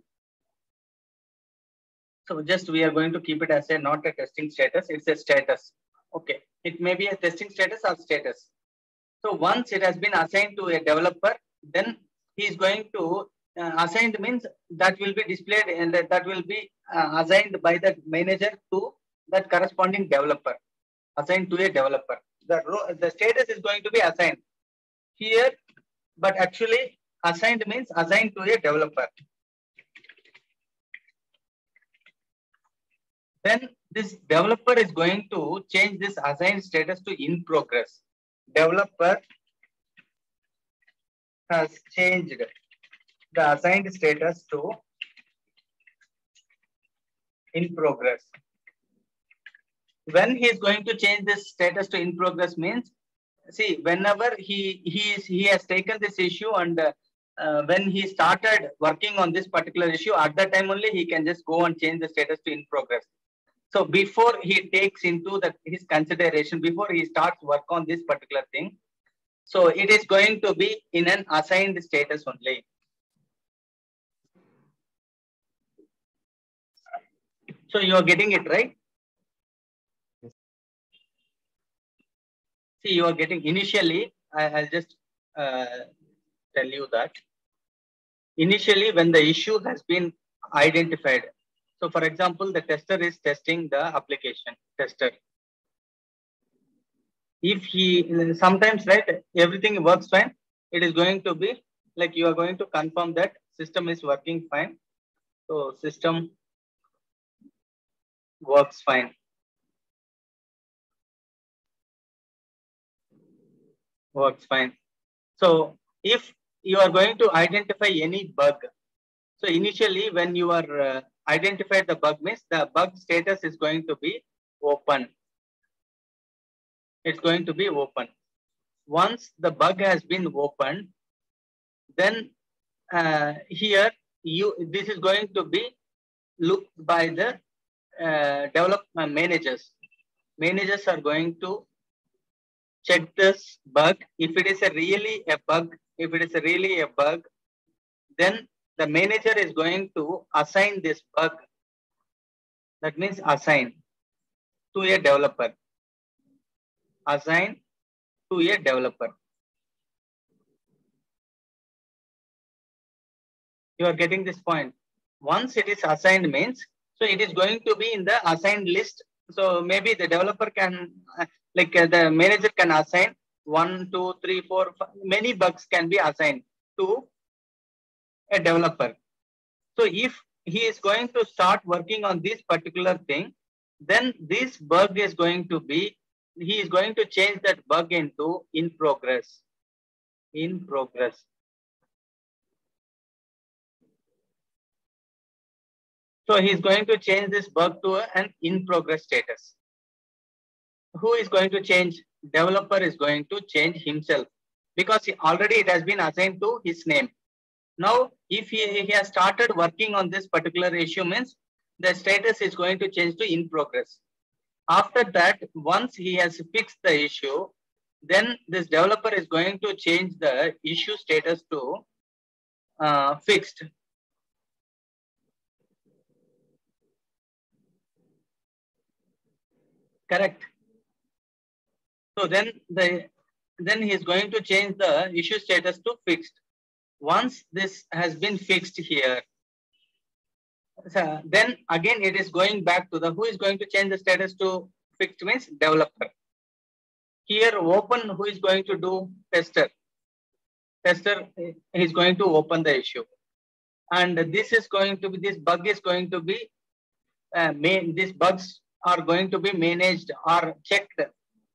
S1: so just we are going to keep it as a not a testing status. It's a status. Okay. It may be a testing status or status. So once it has been assigned to a developer, then he is going to assigned means that will be displayed and that will be uh, assigned by the manager to that corresponding developer, assigned to a developer. The, the status is going to be assigned here, but actually assigned means assigned to a developer. Then this developer is going to change this assigned status to in progress developer has changed the assigned status to in progress. When he is going to change this status to in progress means see whenever he he is he has taken this issue and uh, uh, when he started working on this particular issue at that time only he can just go and change the status to in progress so before he takes into the his consideration before he starts work on this particular thing so it is going to be in an assigned status only so you are getting it right? See you are getting initially I, i'll just uh, tell you that. Initially when the issue has been identified so for example the tester is testing the application tester. If he sometimes right everything works fine it is going to be like you are going to confirm that system is working fine. So system works fine works fine. So if you are going to identify any bug, so initially when you are uh, identified the bug means the bug status is going to be open. It's going to be open. Once the bug has been opened, then uh, here you this is going to be looked by the uh, development managers. Managers are going to check this bug. If it is a really a bug, if it is a really a bug, then the manager is going to assign this bug. That means assign to a developer. Assign to a developer. You are getting this point. Once it is assigned means, so it is going to be in the assigned list. So maybe the developer can like uh, the manager can assign one, two, three, four, five, many bugs can be assigned to a developer. So if he is going to start working on this particular thing, then this bug is going to be, he is going to change that bug into in progress. In progress. So he is going to change this bug to an in progress status who is going to change? Developer is going to change himself because already it has been assigned to his name. Now, if he, he has started working on this particular issue means the status is going to change to in progress. After that, once he has fixed the issue, then this developer is going to change the issue status to uh, fixed. Correct. So then the then he is going to change the issue status to fixed. Once this has been fixed here, so then again it is going back to the who is going to change the status to fixed means developer. Here open who is going to do tester. Tester is going to open the issue. And this is going to be, this bug is going to be, uh, main, these bugs are going to be managed or checked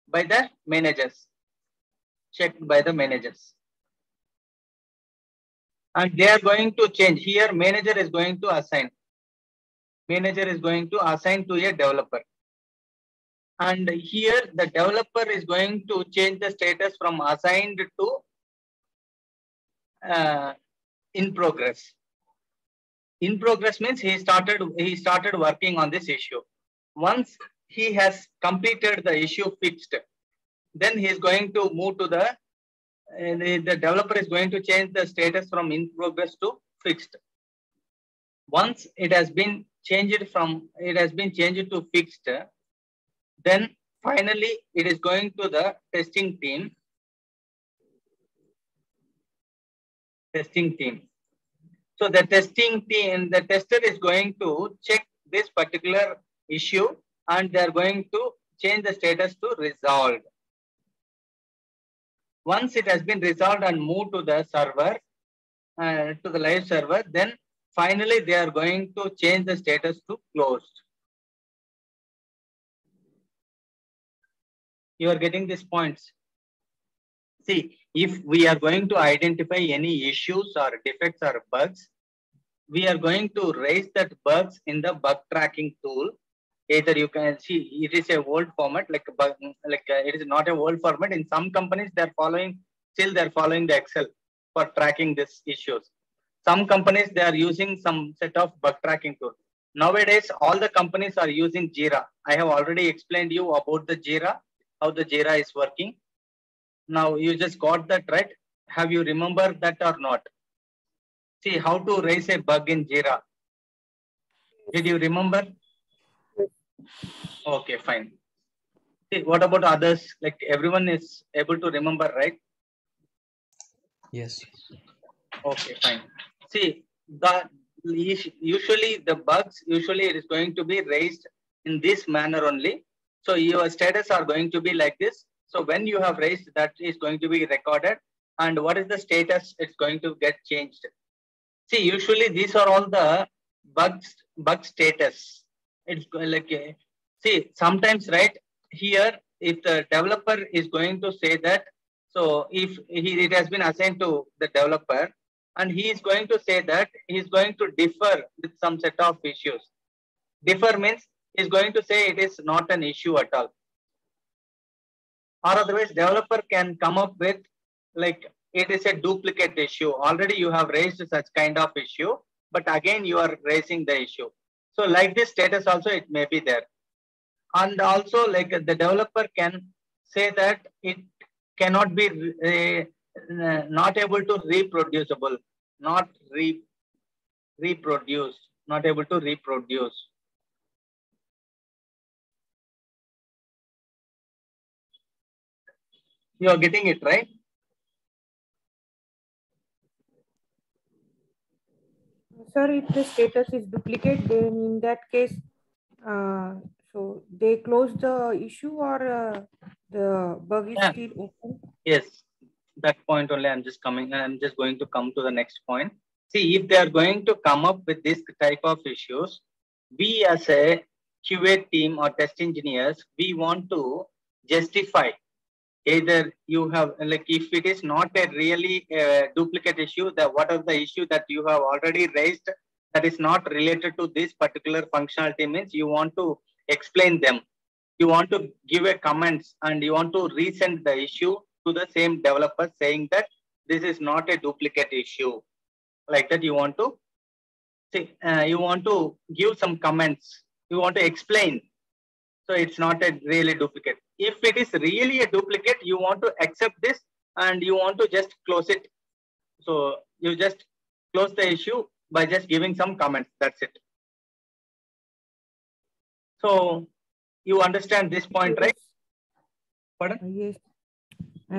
S1: by the managers, checked by the managers. And they are going to change. Here, manager is going to assign. Manager is going to assign to a developer. And here, the developer is going to change the status from assigned to uh, in progress. In progress means he started he started working on this issue. Once he has completed the issue fixed, then he is going to move to the, uh, the, the developer is going to change the status from in progress to fixed. Once it has been changed from, it has been changed to fixed, then finally it is going to the testing team. Testing team. So the testing team, the tester is going to check this particular issue and they are going to change the status to resolved. Once it has been resolved and moved to the server, uh, to the live server, then finally they are going to change the status to closed. You are getting these points. See, if we are going to identify any issues or defects or bugs, we are going to raise that bugs in the bug tracking tool either you can see it is a old format like like uh, it is not a old format. In some companies they're following still they're following the excel for tracking these issues. Some companies they are using some set of bug tracking tool nowadays all the companies are using jira. I have already explained you about the jira how the jira is working. Now you just got that right? Have you remembered that or not? See how to raise a bug in jira. Did you remember okay fine see what about others like everyone is able to remember right
S5: Yes.
S1: Okay, fine. See, the usually the bugs usually it is going to be raised in this manner only. So your status are going to be like this. So when you have raised, that is going to be recorded. And what is the status? It's going to get changed. See, usually these are all the bugs, bug status. It's like a- see sometimes right here if the developer is going to say that so if he, it has been assigned to the developer and he is going to say that he is going to differ with some set of issues. Differ means is going to say it is not an issue at all. Or otherwise developer can come up with like it is a duplicate issue. Already you have raised such kind of issue, but again you are raising the issue. So like this status also it may be there. And also like the developer can say that it cannot be uh, not able to reproducible, not re reproduce, not able to reproduce. You are getting it right?
S4: Sir, if the status is duplicate, then in that case, uh, so they close the issue or uh, the bug is
S1: Yeah.
S4: still open?
S1: Yes, that point only I'm just coming, I'm just going to come to the next point. See, if they are going to come up with this type of issues, we as a QA team or test engineers, we want to justify either you have like if it is not a really uh, duplicate issue that what are the issue that you have already raised that is not related to this particular functionality means you want to explain them. You want to give a comments and you want to resend the issue to the same developer saying that this is not a duplicate issue. Like that you want to see uh, you want to give some comments. You want to explain. So it's not a really duplicate if it is really a duplicate you want to accept this and you want to just close it so you just close the issue by just giving some comments that's it so you understand this point right Pardon?
S4: Uh, Yes.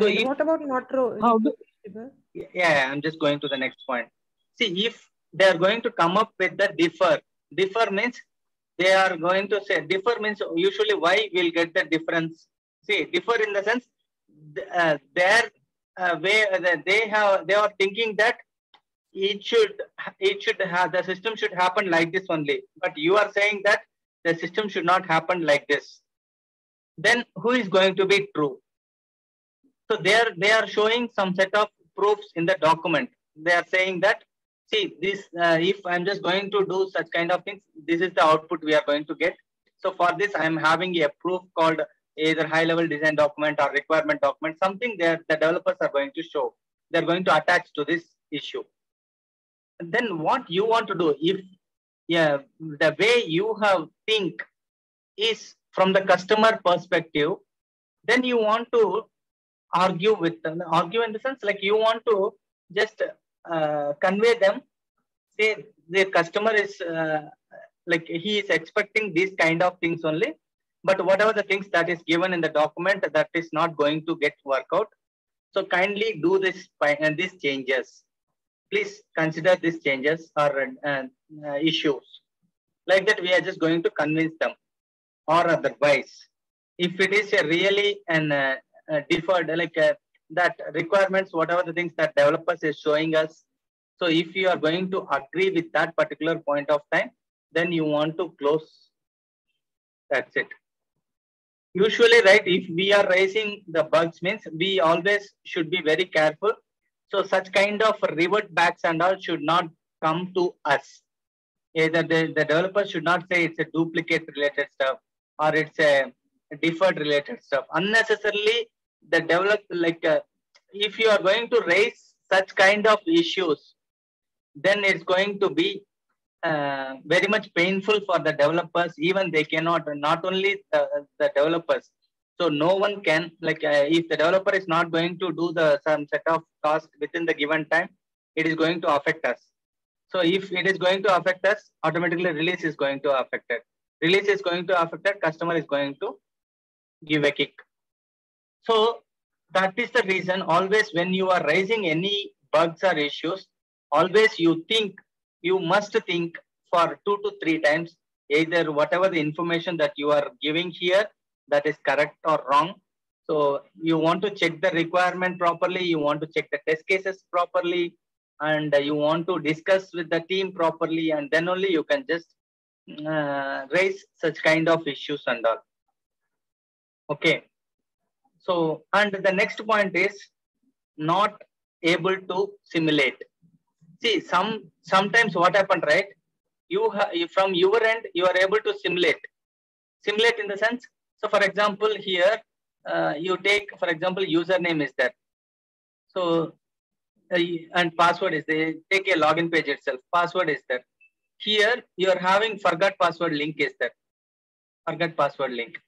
S1: So
S4: And
S1: if-
S4: what about not ro-
S1: How do- yeah, yeah, I'm just going to the next point. See, if they are going to come up with the differ, differ means they are going to say differ means usually why we'll get the difference. See, differ in the sense uh, their uh, way uh, they have they are thinking that it should it should have the system should happen like this only. But you are saying that the system should not happen like this. Then who is going to be true? So they are they are showing some set of proofs in the document. They are saying that see this uh, if I'm just going to do such kind of things, this is the output we are going to get. So for this, I am having a proof called either high level design document or requirement document, something that the developers are going to show. They're going to attach to this issue. And then what you want to do if yeah the way you have think is from the customer perspective, then you want to argue with them argue in the sense like you want to just uh, convey them say the customer is uh, like he is expecting these kind of things only but whatever the things that is given in the document that is not going to get work out. So kindly do this and these changes. Please consider these changes or uh, uh, issues. Like that we are just going to convince them. Or otherwise if it is a really an uh, uh, deferred like uh, that requirements whatever the things that developers is showing us. So if you are going to agree with that particular point of time then you want to close. That's it. Usually right if we are raising the bugs means we always should be very careful. So such kind of revert backs and all should not come to us. Either the, the developer should not say it's a duplicate related stuff or it's a deferred related stuff. Unnecessarily, the develop like uh, if you are going to raise such kind of issues, then it's going to be uh, very much painful for the developers. Even they cannot, not only the, the developers. So no one can like uh, if the developer is not going to do the some set of task within the given time, it is going to affect us. So if it is going to affect us, automatically release is going to affect it. Release is going to affect it, customer is going to give a kick. So that is the reason always when you are raising any bugs or issues, always you think, you must think for two to three times, either whatever the information that you are giving here that is correct or wrong. So you want to check the requirement properly, you want to check the test cases properly, and you want to discuss with the team properly, and then only you can just uh, raise such kind of issues and all. Okay. So, and the next point is not able to simulate. See, some sometimes what happened, right? You from your end, you are able to simulate. Simulate in the sense, so for example, here uh, you take, for example, username is there. So, uh, and password is there. Take a login page itself. Password is there. Here you are having forgot password link is there. Forgot password link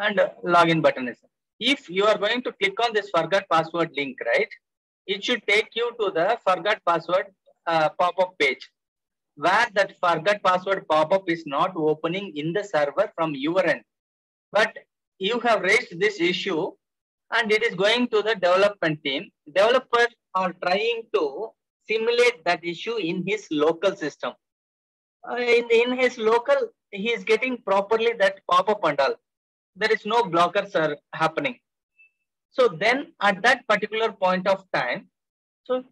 S1: and login button is there. If you are going to click on this forgot password link, right? It should take you to the forgot password uh, pop-up page where that forgot password pop-up is not opening in the server from your end. But you have raised this issue and it is going to the development team. Developers are trying to simulate that issue in his local system. Uh, in, in his local, he is getting properly that pop-up and all. There is no blockers are happening. So then at that particular point of time, so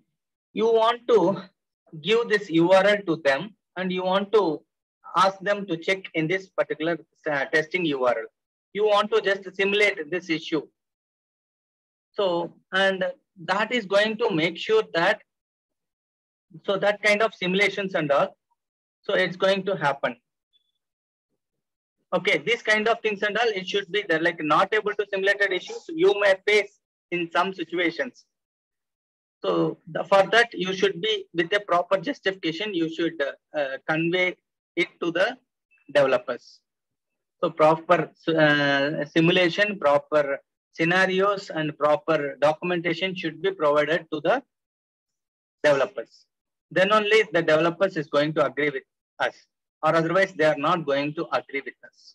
S1: you want to give this URL to them and you want to ask them to check in this particular uh, testing URL. You want to just simulate this issue. So, and that is going to make sure that, so that kind of simulations and all, so it's going to happen. Okay, this kind of things and all, it should be there, like not able to simulate issues you may face in some situations. So the, for that, you should be with a proper justification, you should uh, uh, convey it to the developers. So proper uh, simulation, proper scenarios and proper documentation should be provided to the developers. Then only the developers is going to agree with us or otherwise they are not going to agree with us.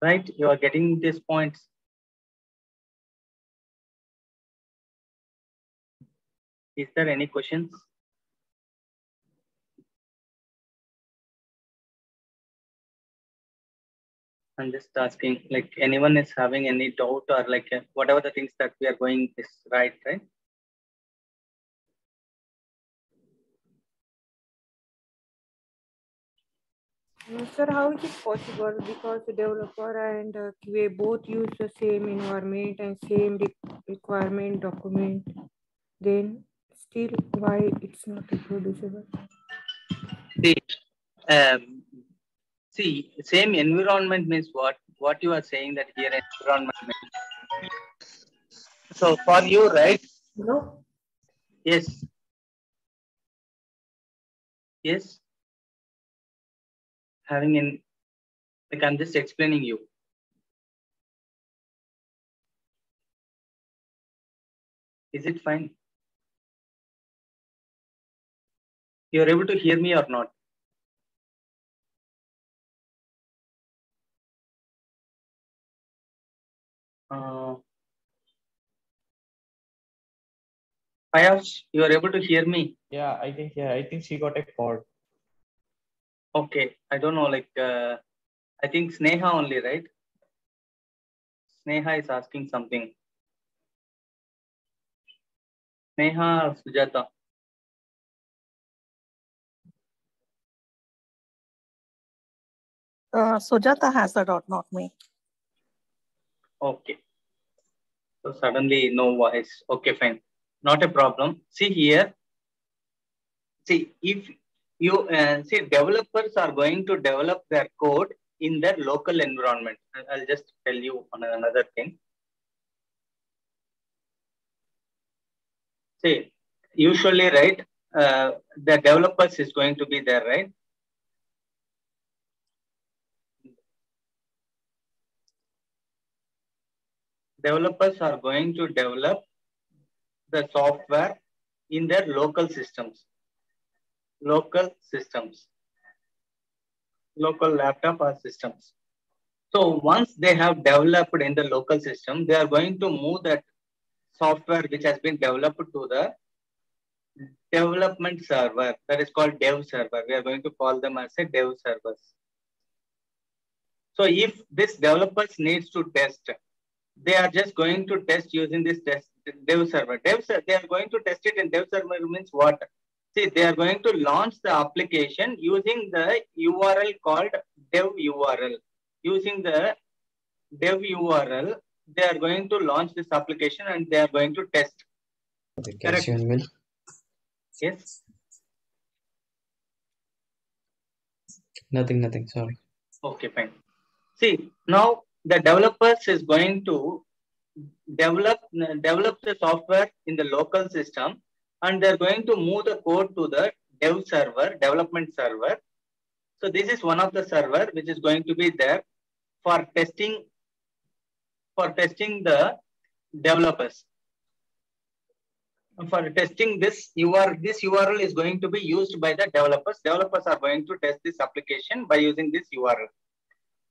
S1: Right? You are getting these points. Is there any questions? I'm just asking, like anyone is having any doubt or like whatever the things that we are going is right, right?
S4: Sir, how is it possible? Because the developer and uh, QA both use the same environment and same re requirement document. Then still, why it's not reproducible?
S1: See, um, see, same environment means what? What you are saying that here environment means. So for you, right?
S4: No.
S1: Yes. Yes. Having in like I'm just explaining you. Is it fine? You're able to hear me or not? Uh, Ayash, you are able to hear me?
S2: Yeah, I think yeah, I think she got a call.
S1: Okay, I don't know, like, uh, I think Sneha only, right? Sneha is asking something. Sneha or Sujata?
S3: Uh, Sujata has the dot, not me.
S1: Okay. So suddenly no voice. Okay, fine. Not a problem. See here. See, if you uh, see developers are going to develop their code in their local environment. I'll just tell you on another thing. See, usually, right, uh, the developers is going to be there, right? Developers are going to develop the software in their local systems. Local systems. Local laptop or systems. So once they have developed in the local system, they are going to move that software which has been developed to the development server that is called dev server. We are going to call them as a dev servers. So if this developers needs to test, they are just going to test using this test dev server. Dev they are going to test it in dev server means what? See, they are going to launch the application using the URL called dev URL. Using the dev URL, they are going to launch this application and they are going to test.
S5: Gaussian mill.
S1: Yes.
S5: Nothing, nothing. Sorry.
S1: Okay, fine. See, now the developers is going to develop develop the software in the local system and they're going to move the code to the dev server, development server. So this is one of the server which is going to be there for testing for testing the developers. For testing this URL, this URL is going to be used by the developers. Developers are going to test this application by using this URL.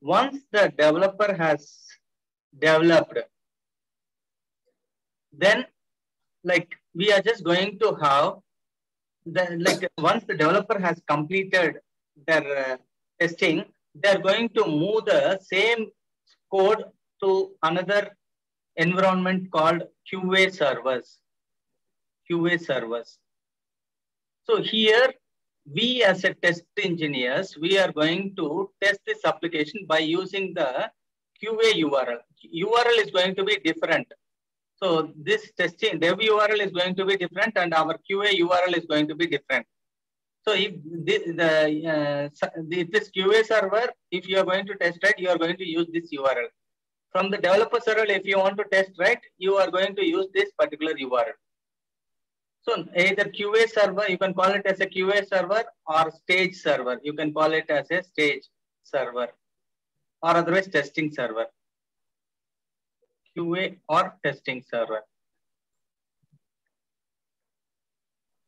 S1: Once the developer has developed, then like we are just going to have the like once the developer has completed their uh, testing, they are going to move the same code to another environment called QA servers. QA servers. So here we as a test engineers, we are going to test this application by using the QA URL. URL is going to be different. So this testing dev URL is going to be different and our QA URL is going to be different. So if the, the uh, this QA server, if you are going to test right, you are going to use this URL. From the developer server, if you want to test right, you are going to use this particular URL. So either QA server, you can call it as a QA server or stage server. You can call it as a stage server or otherwise testing server. QA or testing server.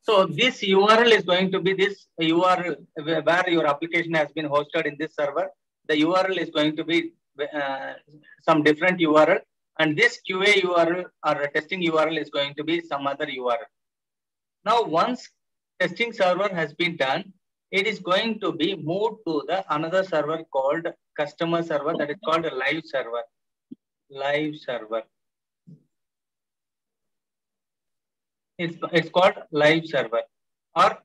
S1: So this URL is going to be this URL where your application has been hosted in this server. The URL is going to be uh, some different URL and this QA URL or testing URL is going to be some other URL. Now, once testing server has been done, it is going to be moved to the another server called customer server that is called a live server. Live server. It's, it's called live server or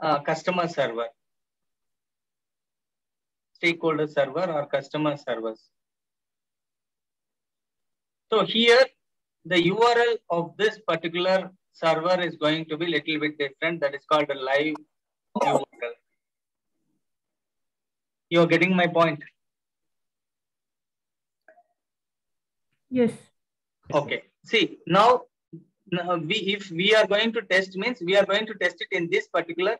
S1: uh, customer server. Stakeholder server or customer servers. So here the URL of this particular server is going to be little bit different. That is called a live URL. You're getting my point.
S4: Yes.
S1: Okay. See now, now we if we are going to test means we are going to test it in this particular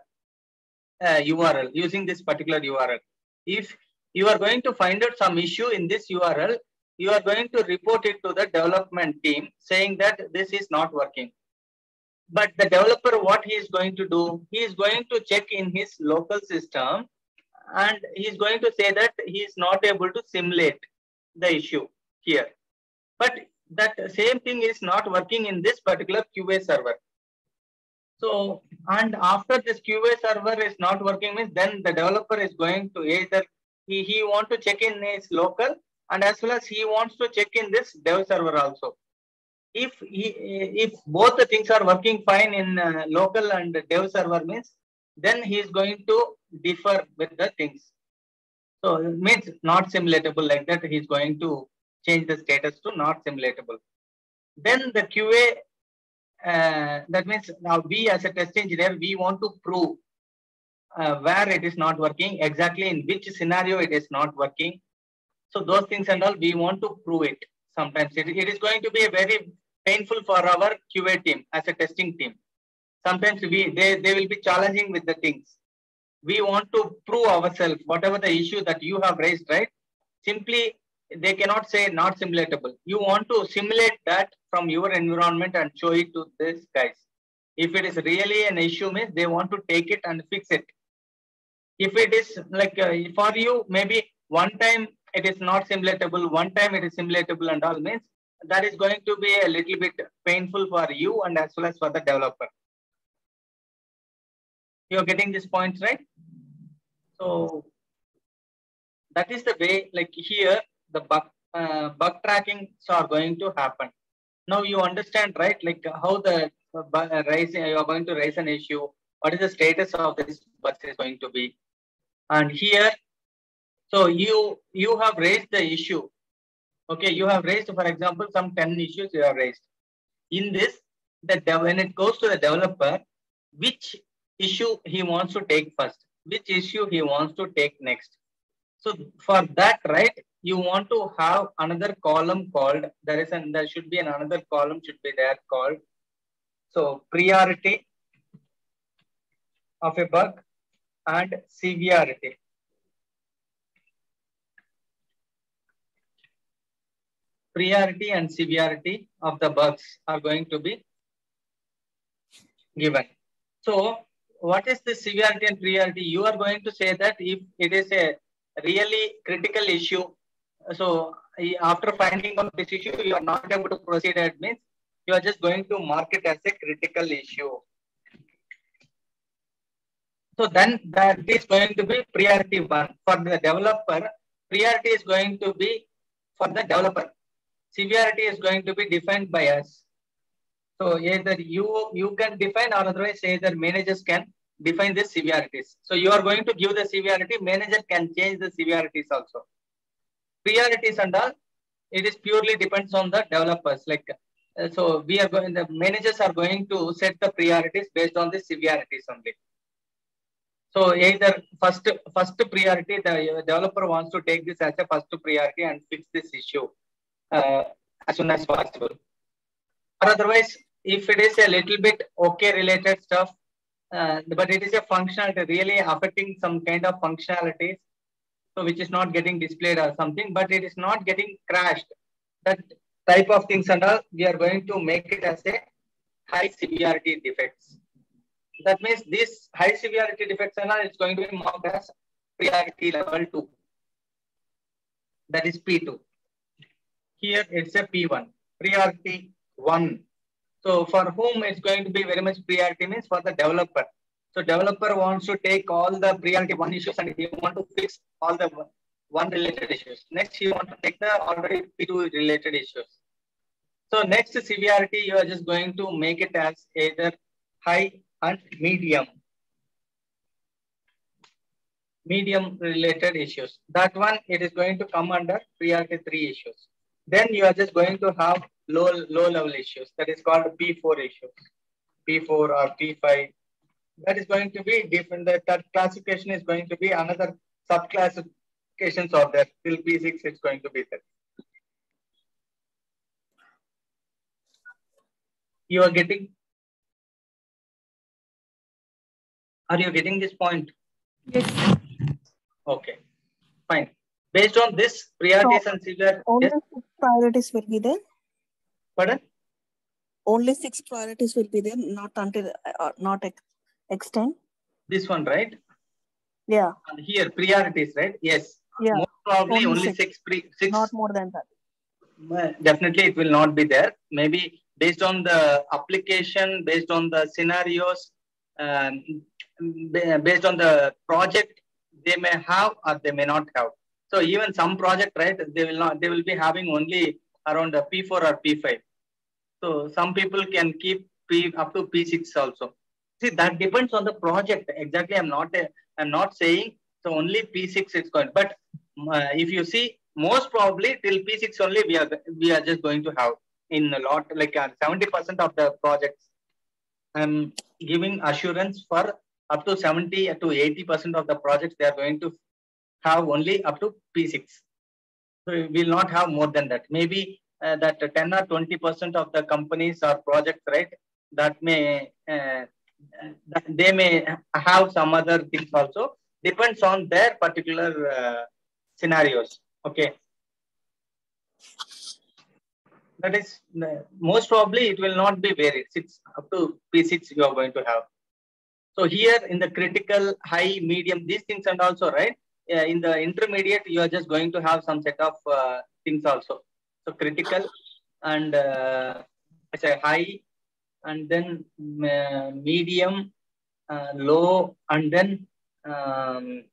S1: uh, URL using this particular URL. If you are going to find out some issue in this URL, you are going to report it to the development team saying that this is not working. But the developer, what he is going to do, he is going to check in his local system and he is going to say that he is not able to simulate the issue here. But that same thing is not working in this particular QA server. So, and after this QA server is not working means then the developer is going to either he, he want to check in his local and as well as he wants to check in this dev server also. If he, if both the things are working fine in uh, local and dev server means then he is going to differ with the things. So it means not simulatable like that. He's going to change the status to not simulatable. Then the QA, uh, that means now we as a test engineer, we want to prove uh, where it is not working, exactly in which scenario it is not working. So those things and all, we want to prove it. Sometimes it, it is going to be very painful for our QA team as a testing team. Sometimes we they, they will be challenging with the things. We want to prove ourselves, whatever the issue that you have raised, right? Simply they cannot say not simulatable. You want to simulate that from your environment and show it to these guys. If it is really an issue, means they want to take it and fix it. If it is like uh, for you, maybe one time it is not simulatable, one time it is simulatable and all means that is going to be a little bit painful for you and as well as for the developer. You're getting this point, right? So that is the way, like here, the bug, uh, bug trackings are going to happen. Now you understand, right? Like how the uh, raising, you are going to raise an issue. What is the status of this bus is going to be? And here, so you you have raised the issue. Okay, you have raised, for example, some 10 issues you have raised. In this, the when it goes to the developer, which issue he wants to take first, which issue he wants to take next. So for that, right, you want to have another column called, there is an, there should be an another column should be there called, so priority of a bug and severity. Priority and severity of the bugs are going to be given. So what is the severity and priority? You are going to say that if it is a really critical issue, so after finding out this issue, you are not able to proceed. It means you are just going to mark it as a critical issue. So then that is going to be priority one for the developer. Priority is going to be for the developer. Severity is going to be defined by us. So either you you can define or otherwise either managers can define the severities. So you are going to give the severity, manager can change the severities also. Priorities and all, it is purely depends on the developers. Like uh, so we are going the managers are going to set the priorities based on the severities only. So either first first priority, the developer wants to take this as a first priority and fix this issue uh, as soon as possible. Or otherwise, if it is a little bit okay related stuff, uh, but it is a functionality really affecting some kind of functionalities, so which is not getting displayed or something, but it is not getting crashed. That type of things and all, we are going to make it as a high severity defects. That means this high severity defects and all is going to be marked as priority level 2. That is P2. Here it's a P1, priority 1. So for whom it's going to be very much priority means for the developer. So developer wants to take all the priority 1 issues and he want to fix all the one related issues. Next, you want to take the already P2 related issues. So next severity, you are just going to make it as either high and medium. Medium related issues. That one, it is going to come under priority three issues. Then you are just going to have low, low level issues. That is called P4 issues. P4 or P5. That is going to be different. That, that classification is going to be another subclassifications of that. Till P6, it's going to be there. You are getting Are you getting this point?
S4: Yes.
S1: Okay, fine. Based on this, priorities and severe.
S3: Only
S1: Yes,
S3: six priorities will be there.
S1: pardon?
S3: Only six priorities will be there, not until uh, not extend.
S1: This one, right?
S3: Yeah,
S1: And here, priorities, right? Yes.
S3: yeah,
S1: Most probably
S3: Only
S1: only
S3: six.
S1: six. pre six.
S3: not more than that.
S1: Definitely, it will not be there. Maybe based on the application, based on the scenarios, um, based on the project, they may have or they may not have. So even some project, right? They will not. They will be having only around a P4 or P5. So some people can keep P up to P6 also. See, that depends on the project. Exactly, I'm not. I'm not saying so. Only P6 is going. But uh, if you see, most probably till P6 only we are we are just going to have in a lot like uh, 70% of the projects. I'm giving assurance for up to 70 to 80 percent of the projects they are going to have only up to P6. So we will not have more than that. Maybe uh, that 10 or 20 percent of the companies or projects, right? That may uh, they may have some other things also. Depends on their particular uh, scenarios. Okay. That is uh, most probably it will not be varied. it's up to P6 you are going to have. So here in the critical, high, medium, these things and also right in the intermediate you are just going to have some set of uh, things also. So critical and uh, high and then uh, medium, uh, low and then um,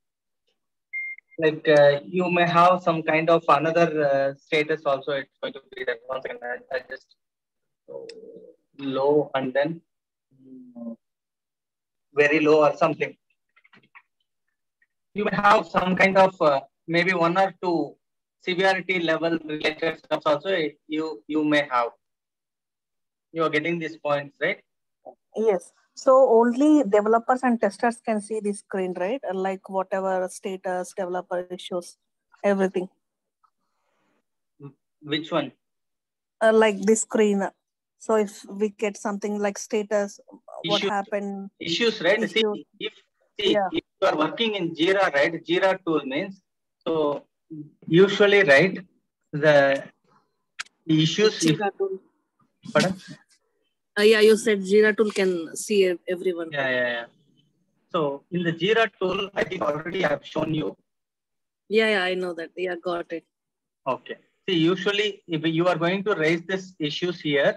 S1: like uh, you may have some kind of another status also. It's going to be that one second I, just low and then mm, very low or something. You may have some kind of uh, maybe one or two severity level related stuff also you you may have you are getting these points right
S3: Yes. So only developers and testers can see the screen, right? Like whatever status, developer issues, everything.
S1: which one
S3: Uh, like this screen. So if we get something like status, what happened?
S1: issues right see if see
S3: Yeah.
S1: if you are working in jira right jira tool means so usually right the issues if. Pardon?
S3: Uh, yeah, you said Jira tool can see everyone.
S1: yeah yeah yeah so in the jira tool i think already i have shown you
S3: Yeah, yeah, I know that. Yeah, got it.
S1: Okay. See, usually if you are going to raise this issues here,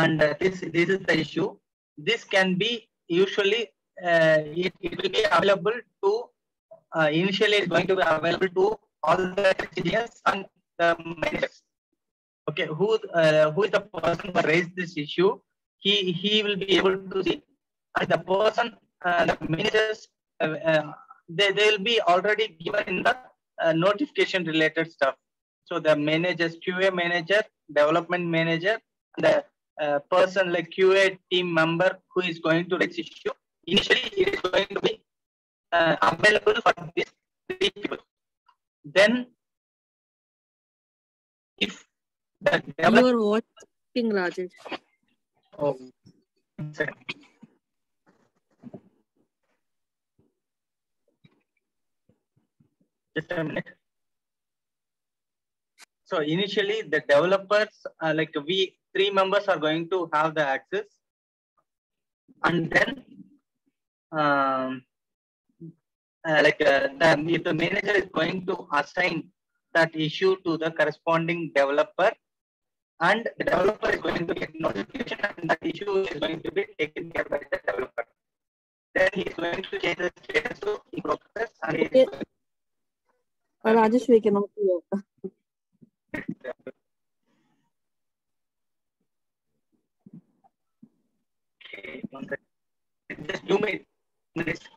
S1: and uh, this this is the issue, this can be usually uh, it, it will be available to uh, initially it's going to be available to all the engineers and the managers. Okay, who uh, who is the person who raised this issue? He he will be able to see, and the person uh, the managers uh, uh, they they will be already given in the uh, notification related stuff. So the managers, QA manager, development manager, the uh, person like QA team member who is going to raise issue. Initially, it is going to be uh, available for these three people. Then, if the develop-
S3: You are watching, Rajesh.
S1: Oh. Just a minute. So initially, the developers, uh, like we three members, are going to have the access, and then, um, uh, like uh, the, if the manager is going to assign that issue to the corresponding developer, and the developer is going to get notification and that issue is going to be taken care by the developer. Then he is going to change the status to in progress and it is
S3: uh, Rajesh, we cannot hear. okay, one second. Just two minutes.